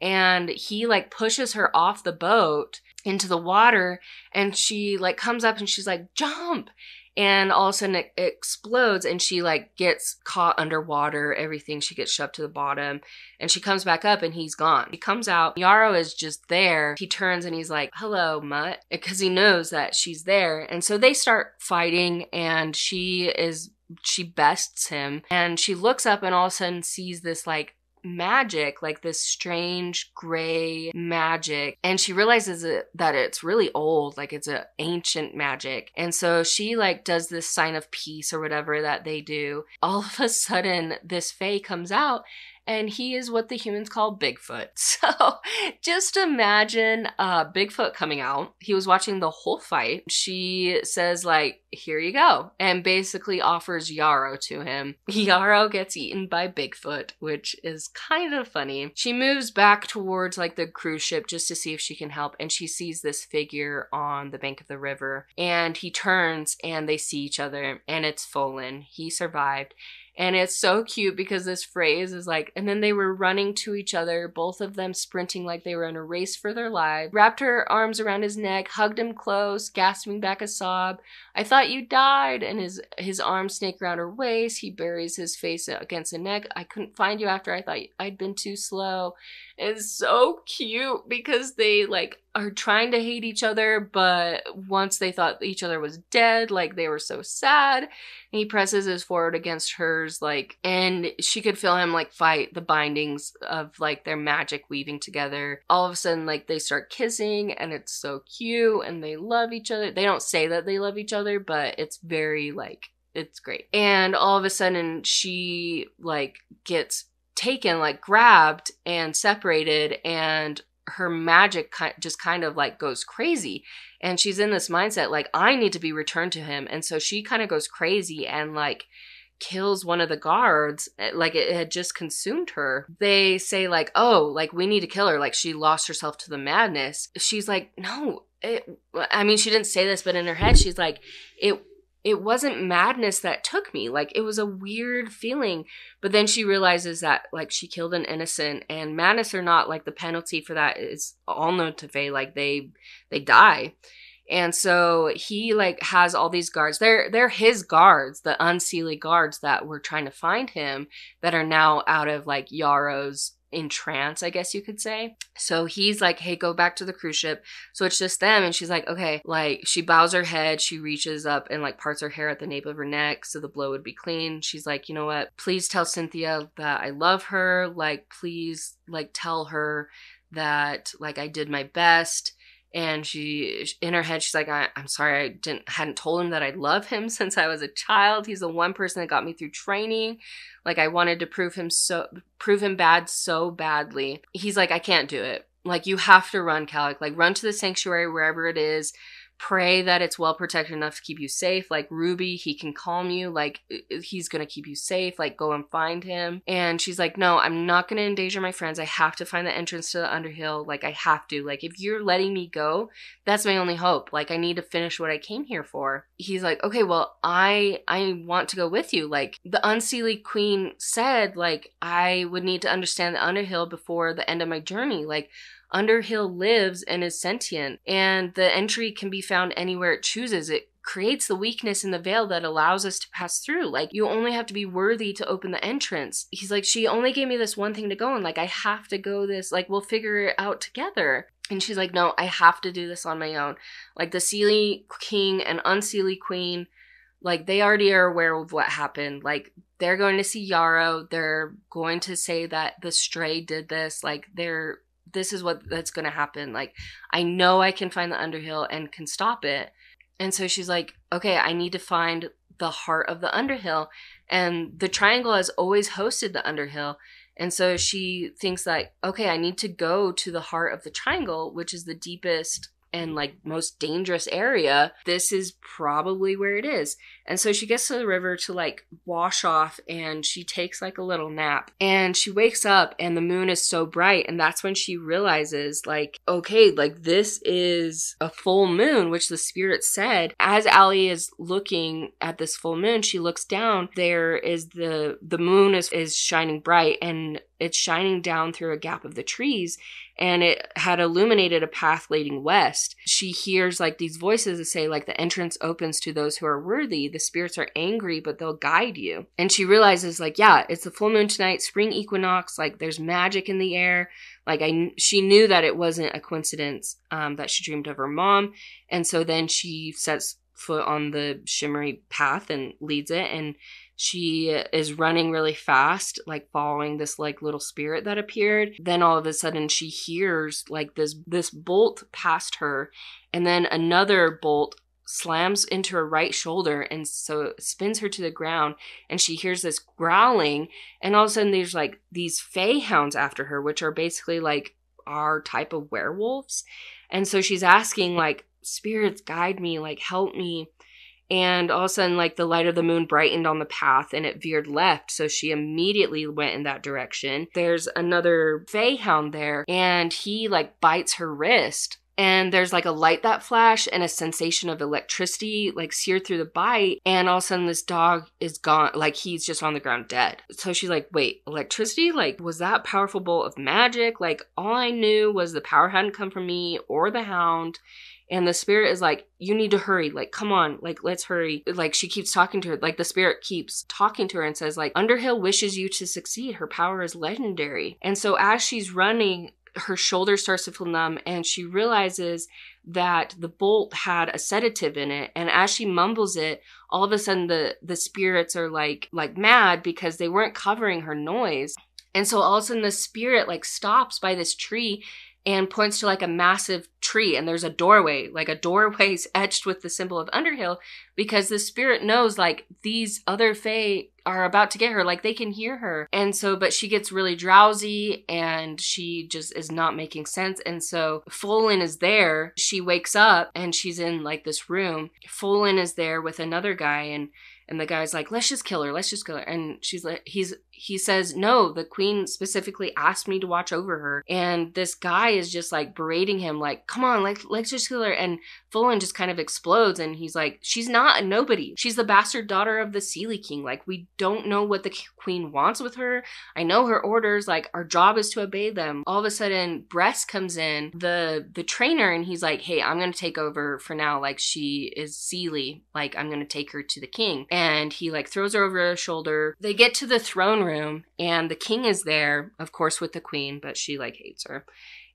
and he like pushes her off the boat into the water and she like comes up and she's like jump! And all of a sudden it, explodes and she like gets caught underwater everything she gets shoved to the bottom and she comes back up and he's gone. He comes out yarrow is just there. He turns and he's like hello mutt because he knows that she's there. And so they start fighting and she is she bests him and she looks up and all of a sudden sees this like magic, like this strange gray magic. And she realizes that it's really old, like it's an ancient magic. And so she like does this sign of peace or whatever that they do. All of a sudden, this Fae comes out and he is what the humans call Bigfoot. So just imagine uh, Bigfoot coming out. He was watching the whole fight. She says, like, here you go, and basically offers Yarrow to him. Yarrow gets eaten by Bigfoot, which is kind of funny. She moves back towards like the cruise ship just to see if she can help, and she sees this figure on the bank of the river. And he turns and they see each other, and it's Folan. He survived and it's so cute because this phrase is like, and then they were running to each other, both of them sprinting like they were in a race for their lives. Wrapped her arms around his neck, hugged him close, gasping back a sob. I thought you died. And his, his arms snake around her waist. He buries his face against the neck. I couldn't find you after I thought I'd been too slow. It's so cute because they like are trying to hate each other, but once they thought each other was dead, like they were so sad. And he presses his forehead against hers, like, and she could feel him like fight the bindings of like their magic weaving together. All of a sudden, like they start kissing, and it's so cute, and they love each other. They don't say that they love each other, but it's very like it's great. And all of a sudden, she like gets taken, like grabbed and separated, and her magic just kind of like goes crazy. And she's in this mindset like, I need to be returned to him. And so she kind of goes crazy and like kills one of the guards eh, like it had just consumed her they say like oh like we need to kill her like she lost herself to the madness she's like no it, i mean she didn't say this but in her head she's like it it wasn't madness that took me. Like it was a weird feeling. But then she realizes that like she killed an innocent and madness or not, like the penalty for that is all known to Fae. Like they they die. And so he like has all these guards. They're they're his guards, the unseelie guards that were trying to find him that are now out of like Yarrow's in trance, I guess you could say. So he's like, hey, go back to the cruise ship. So it's just them. And she's like, okay. Like, she bows her head. She reaches up and like parts her hair at the nape of her neck so the blow would be clean. She's like, you know what? Please tell Cynthia that I love her. Like, please, like, tell her that, like, I did my best and she in her head she's like I, am sorry i didn't hadn't told him that i love him since i was a child. He's the one person that got me through training. Like i wanted to prove him so prove him bad so badly. He's like i can't do it. Like you have to run Calic. like run to the sanctuary wherever it is pray that it's well protected enough to keep you safe. Like Ruby, he can calm you. Like he's to keep you safe. Like go and find him. And she's like, no, I'm not to endanger my friends. I have to find the entrance to the Underhill. Like I have to. Like if you're letting me go, that's my only hope. Like I need to finish what I came here for. He's like, okay, well, I I want to go with you. Like the Unseelie Queen said, like I would need to understand the Underhill before the end of my journey. Like Underhill lives and is sentient, and the entry can be found anywhere it chooses. It creates the weakness in the veil that allows us to pass through. Like, you only have to be worthy to open the entrance. He's like, She only gave me this one thing to go and like, I have to go this, like, we'll figure it out together. And she's like, No, I have to do this on my own. Like, the Seelie King and Unseelie Queen, like, they already are aware of what happened. Like, they're going to see Yarrow. They're going to say that the stray did this. Like, they're this is what that's going to happen. Like, I know I can find the Underhill and can stop it. And so she's like, okay, I need to find the heart of the Underhill. And the triangle has always hosted the Underhill. And so she thinks like, okay, I need to go to the heart of the triangle, which is the deepest and like most dangerous area, this is probably where it is. And so she gets to the river to like wash off and she takes like a little nap. And she wakes up and the moon is so bright. And that's when she realizes, like, okay, like this is a full moon, which the spirit said. As Alli is looking at this full moon, she looks down. There is the the moon is, is shining bright and it's shining down through a gap of the trees and it had illuminated a path leading west. She hears like these voices that say like the entrance opens to those who are worthy. The spirits are angry, but they'll guide you. And she realizes like, yeah, it's the full moon tonight, spring equinox, like there's magic in the air. Like I she knew that it wasn't a coincidence um, that she dreamed of her mom. And so then she sets foot on the shimmery path and leads it and she is running really fast like following this like little spirit that appeared. Then all of a sudden she hears like this this bolt past her and then another bolt slams into her right shoulder and so spins her to the ground and she hears this growling and all of a sudden there's like these fae hounds after her which are basically like our type of werewolves. And so she's asking like spirits guide me like help me and all of a sudden like the light of the moon brightened on the path and it veered left. So she immediately went in that direction. There's another fae hound there and he like bites her wrist. And there's like a light that flash and a sensation of electricity like seared through the bite. And all of a sudden this dog is gone like he's just on the ground dead. So she's like wait electricity? Like was that powerful bolt of magic? Like all i knew was the power hadn't come from me or the hound and the spirit is like you need to hurry. Like come on. Like let's hurry. Like she keeps talking to her like the spirit keeps talking to her and says like underhill wishes you to succeed. Her power is legendary. And so as she's running her shoulder starts to feel numb and she realizes that the bolt had a sedative in it. And as she mumbles it all of a sudden the the spirits are like like mad because they weren't covering her noise. And so all of a sudden the spirit like stops by this tree and points to like a massive tree and there's a doorway like a doorway is etched with the symbol of underhill because the spirit knows like these other fae are about to get her like they can hear her. And so but she gets really drowsy and she just is not making sense. And so Folan is there. She wakes up and she's in like this room. Folan is there with another guy and and the guy's like let's just kill her. Let's just kill her. And she's like he's he says no the queen specifically asked me to watch over her. And this guy is just like berating him like come on like let's just kill her. And Folan just kind of explodes and he's like she's not a nobody. She's the bastard daughter of the Seelie King. Like we don't know what the queen wants with her. I know her orders. Like our job is to obey them. All of a sudden Bress comes in the the trainer and he's like hey I'm gonna take over for now. Like she is Seelie like I'm gonna take her to the king. And he like throws her over his shoulder. They get to the throne room and the king is there, of course, with the queen, but she like hates her.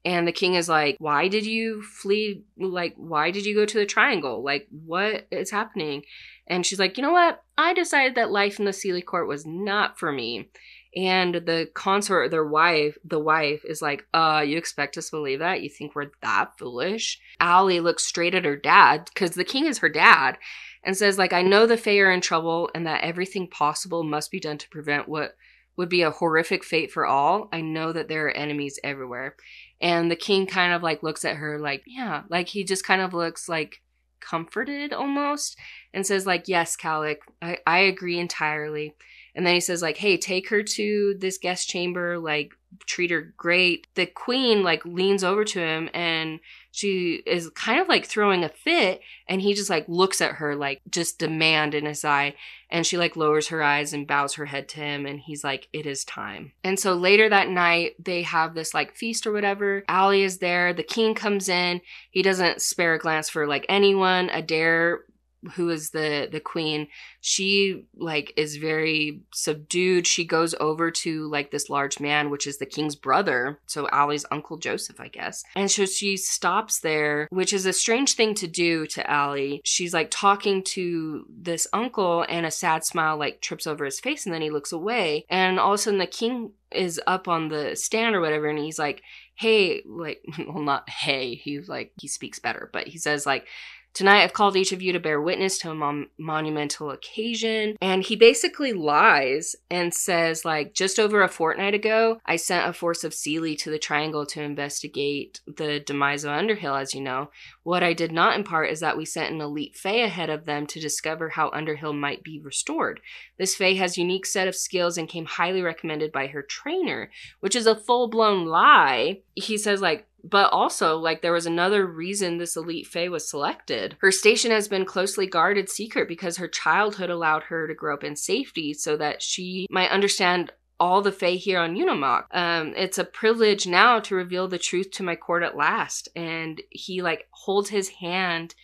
And the king is like, Why did you flee? Like, why did you go to the triangle? Like, what is happening? And she's like, You know what? I decided that life in the Seelie court was not for me. And the consort, their wife, the wife is like, uh, you expect us to believe that? You think we're that foolish? Alli looks straight at her dad, because the king is her dad, and says like I know the Fae are in trouble and that everything possible must be done to prevent what would be a horrific fate for all. I know that there are enemies everywhere. And the king kind of like looks at her like, yeah, like he just kind of looks like comforted almost and says like, yes, Calic, I, I agree entirely. And then he says like, hey, take her to this guest chamber, like treat her great. The queen like leans over to him and she is kind of like throwing a fit and he just like looks at her like just demand in his eye and she like lowers her eyes and bows her head to him and he's like it is time. And so later that night they have this like feast or whatever. Alli is there. The king comes in. He doesn't spare a glance for like anyone. Adair who is the the queen she like is very subdued. She goes over to like this large man which is the king's brother so Alli's uncle Joseph I guess. And so she stops there which is a strange thing to do to Alli she's like talking to this uncle and a sad smile like trips over his face and then he looks away. And all of a sudden the king is up on the stand or whatever and he's like hey like well not hey he's like he speaks better but he says like Tonight I've called each of you to bear witness to a mon- monumental occasion. And he basically lies and says, like, just over a fortnight ago, I sent a force of Seelie to the Triangle to investigate the demise of Underhill, as you know. What I did not impart is that we sent an elite Fae ahead of them to discover how Underhill might be restored. This Fae has unique set of skills and came highly recommended by her trainer, which is a full-blown lie. He says, like, but also, like, there was another reason this elite Fae was selected. Her station has been closely guarded secret because her childhood allowed her to grow up in safety so that she might understand all the Fae here on Unimak. Um, it's a privilege now to reveal the truth to my court at last. And he, like, holds his hand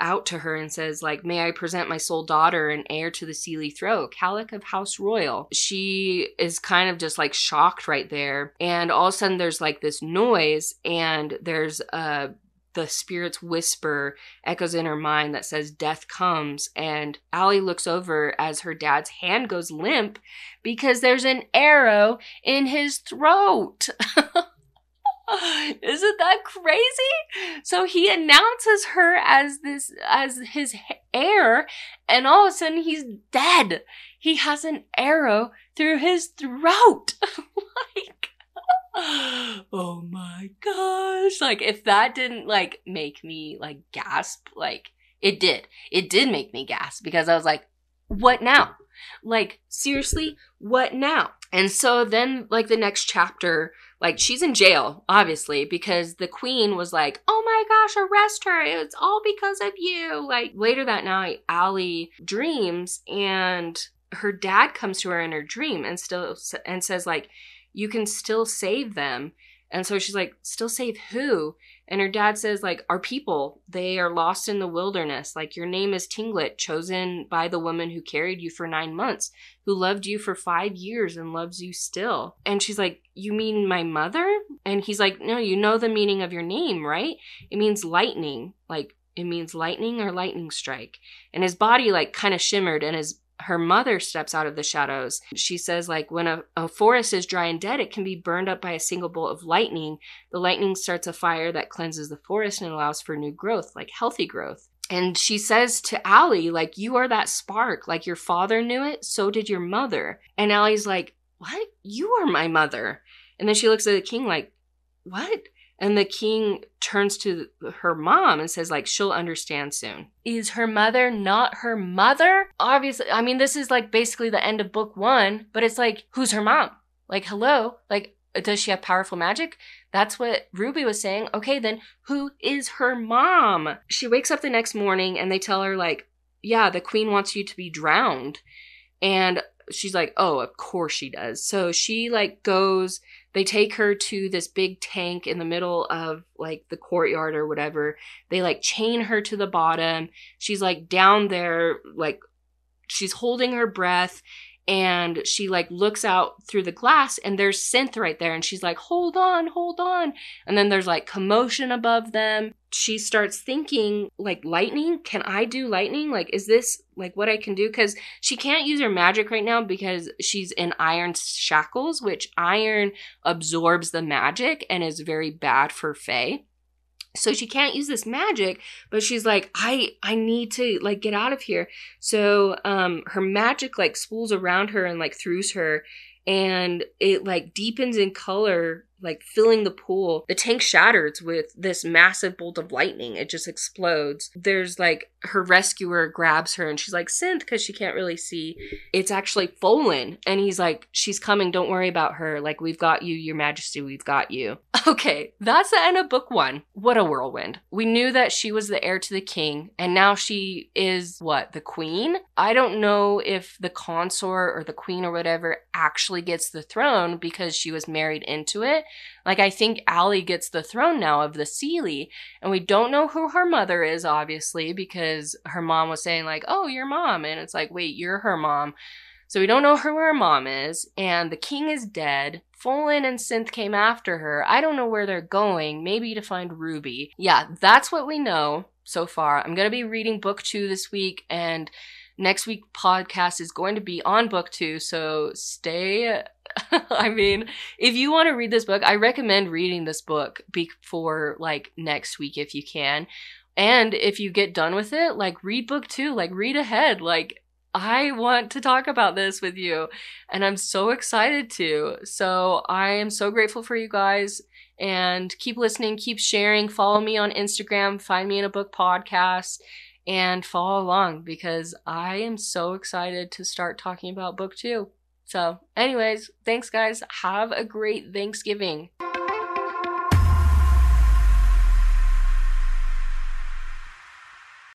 out to her and says like may i present my sole daughter and heir to the seelie throne Calic of house royal. She is kind of just like shocked right there. And all of a sudden there's like this noise and there's a the spirit's whisper echoes in her mind that says death comes. And Alli looks over as her dad's hand goes limp because there's an arrow in his throat. Isn't that crazy? So he announces her as this as his heir and all of a sudden he's dead. He has an arrow through his throat. like oh my gosh. Like if that didn't like make me like gasp, like it did. It did make me gasp because I was like, what now? Like seriously, what now? And so then like the next chapter, like she's in jail, obviously, because the queen was like, oh my gosh, arrest her. It's all because of you. Like later that night, Alli dreams and her dad comes to her in her dream and still and says like you can still save them. And so she's like, still save who? And her dad says, like, our people, they are lost in the wilderness. Like, your name is Tlingit, chosen by the woman who carried you for nine months, who loved you for five years and loves you still. And she's like, You mean my mother? And he's like, No, you know the meaning of your name, right? It means lightning. Like, it means lightning or lightning strike. And his body, like, kind of shimmered, and his her mother steps out of the shadows. She says, like, when a, a, forest is dry and dead, it can be burned up by a single bolt of lightning. The lightning starts a fire that cleanses the forest and allows for new growth, like healthy growth. And she says to Alli, like, you are that spark. Like, your father knew it, so did your mother. And Alli's like, what? You are my mother. And then she looks at the king, like, what? And the king turns to her mom and says, like, she'll understand soon. Is her mother not her mother? Obviously, I mean, this is like basically the end of book one, but it's like, who's her mom? Like, hello? Like, does she have powerful magic? That's what Ruby was saying. Okay, then who is her mom? She wakes up the next morning and they tell her, like, yeah, the queen wants you to be drowned. And she's like, oh, of course she does. So she, like, goes they take her to this big tank in the middle of like the courtyard or whatever. They like chain her to the bottom. She's like down there, like she's holding her breath and she like looks out through the glass and there's synth right there and she's like hold on hold on. And then there's like commotion above them. She starts thinking like lightning? Can i do lightning? Like is this like what i can do? Because she can't use her magic right now because she's in iron shackles which iron absorbs the magic and is very bad for fae so she can't use this magic but she's like i i need to like get out of here. So um her magic like spools around her and like throughs her and it like deepens in color like filling the pool. The tank shatters with this massive bolt of lightning. It just explodes. There's like her rescuer grabs her and she's like, Synth, because she can't really see. It's actually Folan. And he's like, She's coming. Don't worry about her. Like, we've got you, Your Majesty. We've got you. Okay, that's the end of book one. What a whirlwind. We knew that she was the heir to the king, and now she is what? The queen? I don't know if the consort or the queen or whatever actually gets the throne because she was married into it like, I think Alli gets the throne now of the Seelie, and we don't know who her mother is, obviously, because her mom was saying, like, oh, your mom. And it's like, wait, you're her mom. So we don't know who her mom is, and the king is dead. Folan and Synth came after her. I don't know where they're going, maybe to find Ruby. Yeah, that's what we know so far. I'm going to be reading book two this week, and next week podcast is going to be on book two, so stay I mean, if you want to read this book, I recommend reading this book before like next week if you can. And if you get done with it, like read book two, like read ahead. Like, I want to talk about this with you, and I'm so excited to. So, I am so grateful for you guys. And keep listening, keep sharing. Follow me on Instagram, find me in a book podcast, and follow along because I am so excited to start talking about book two. So, anyways, thanks, guys. Have a great Thanksgiving.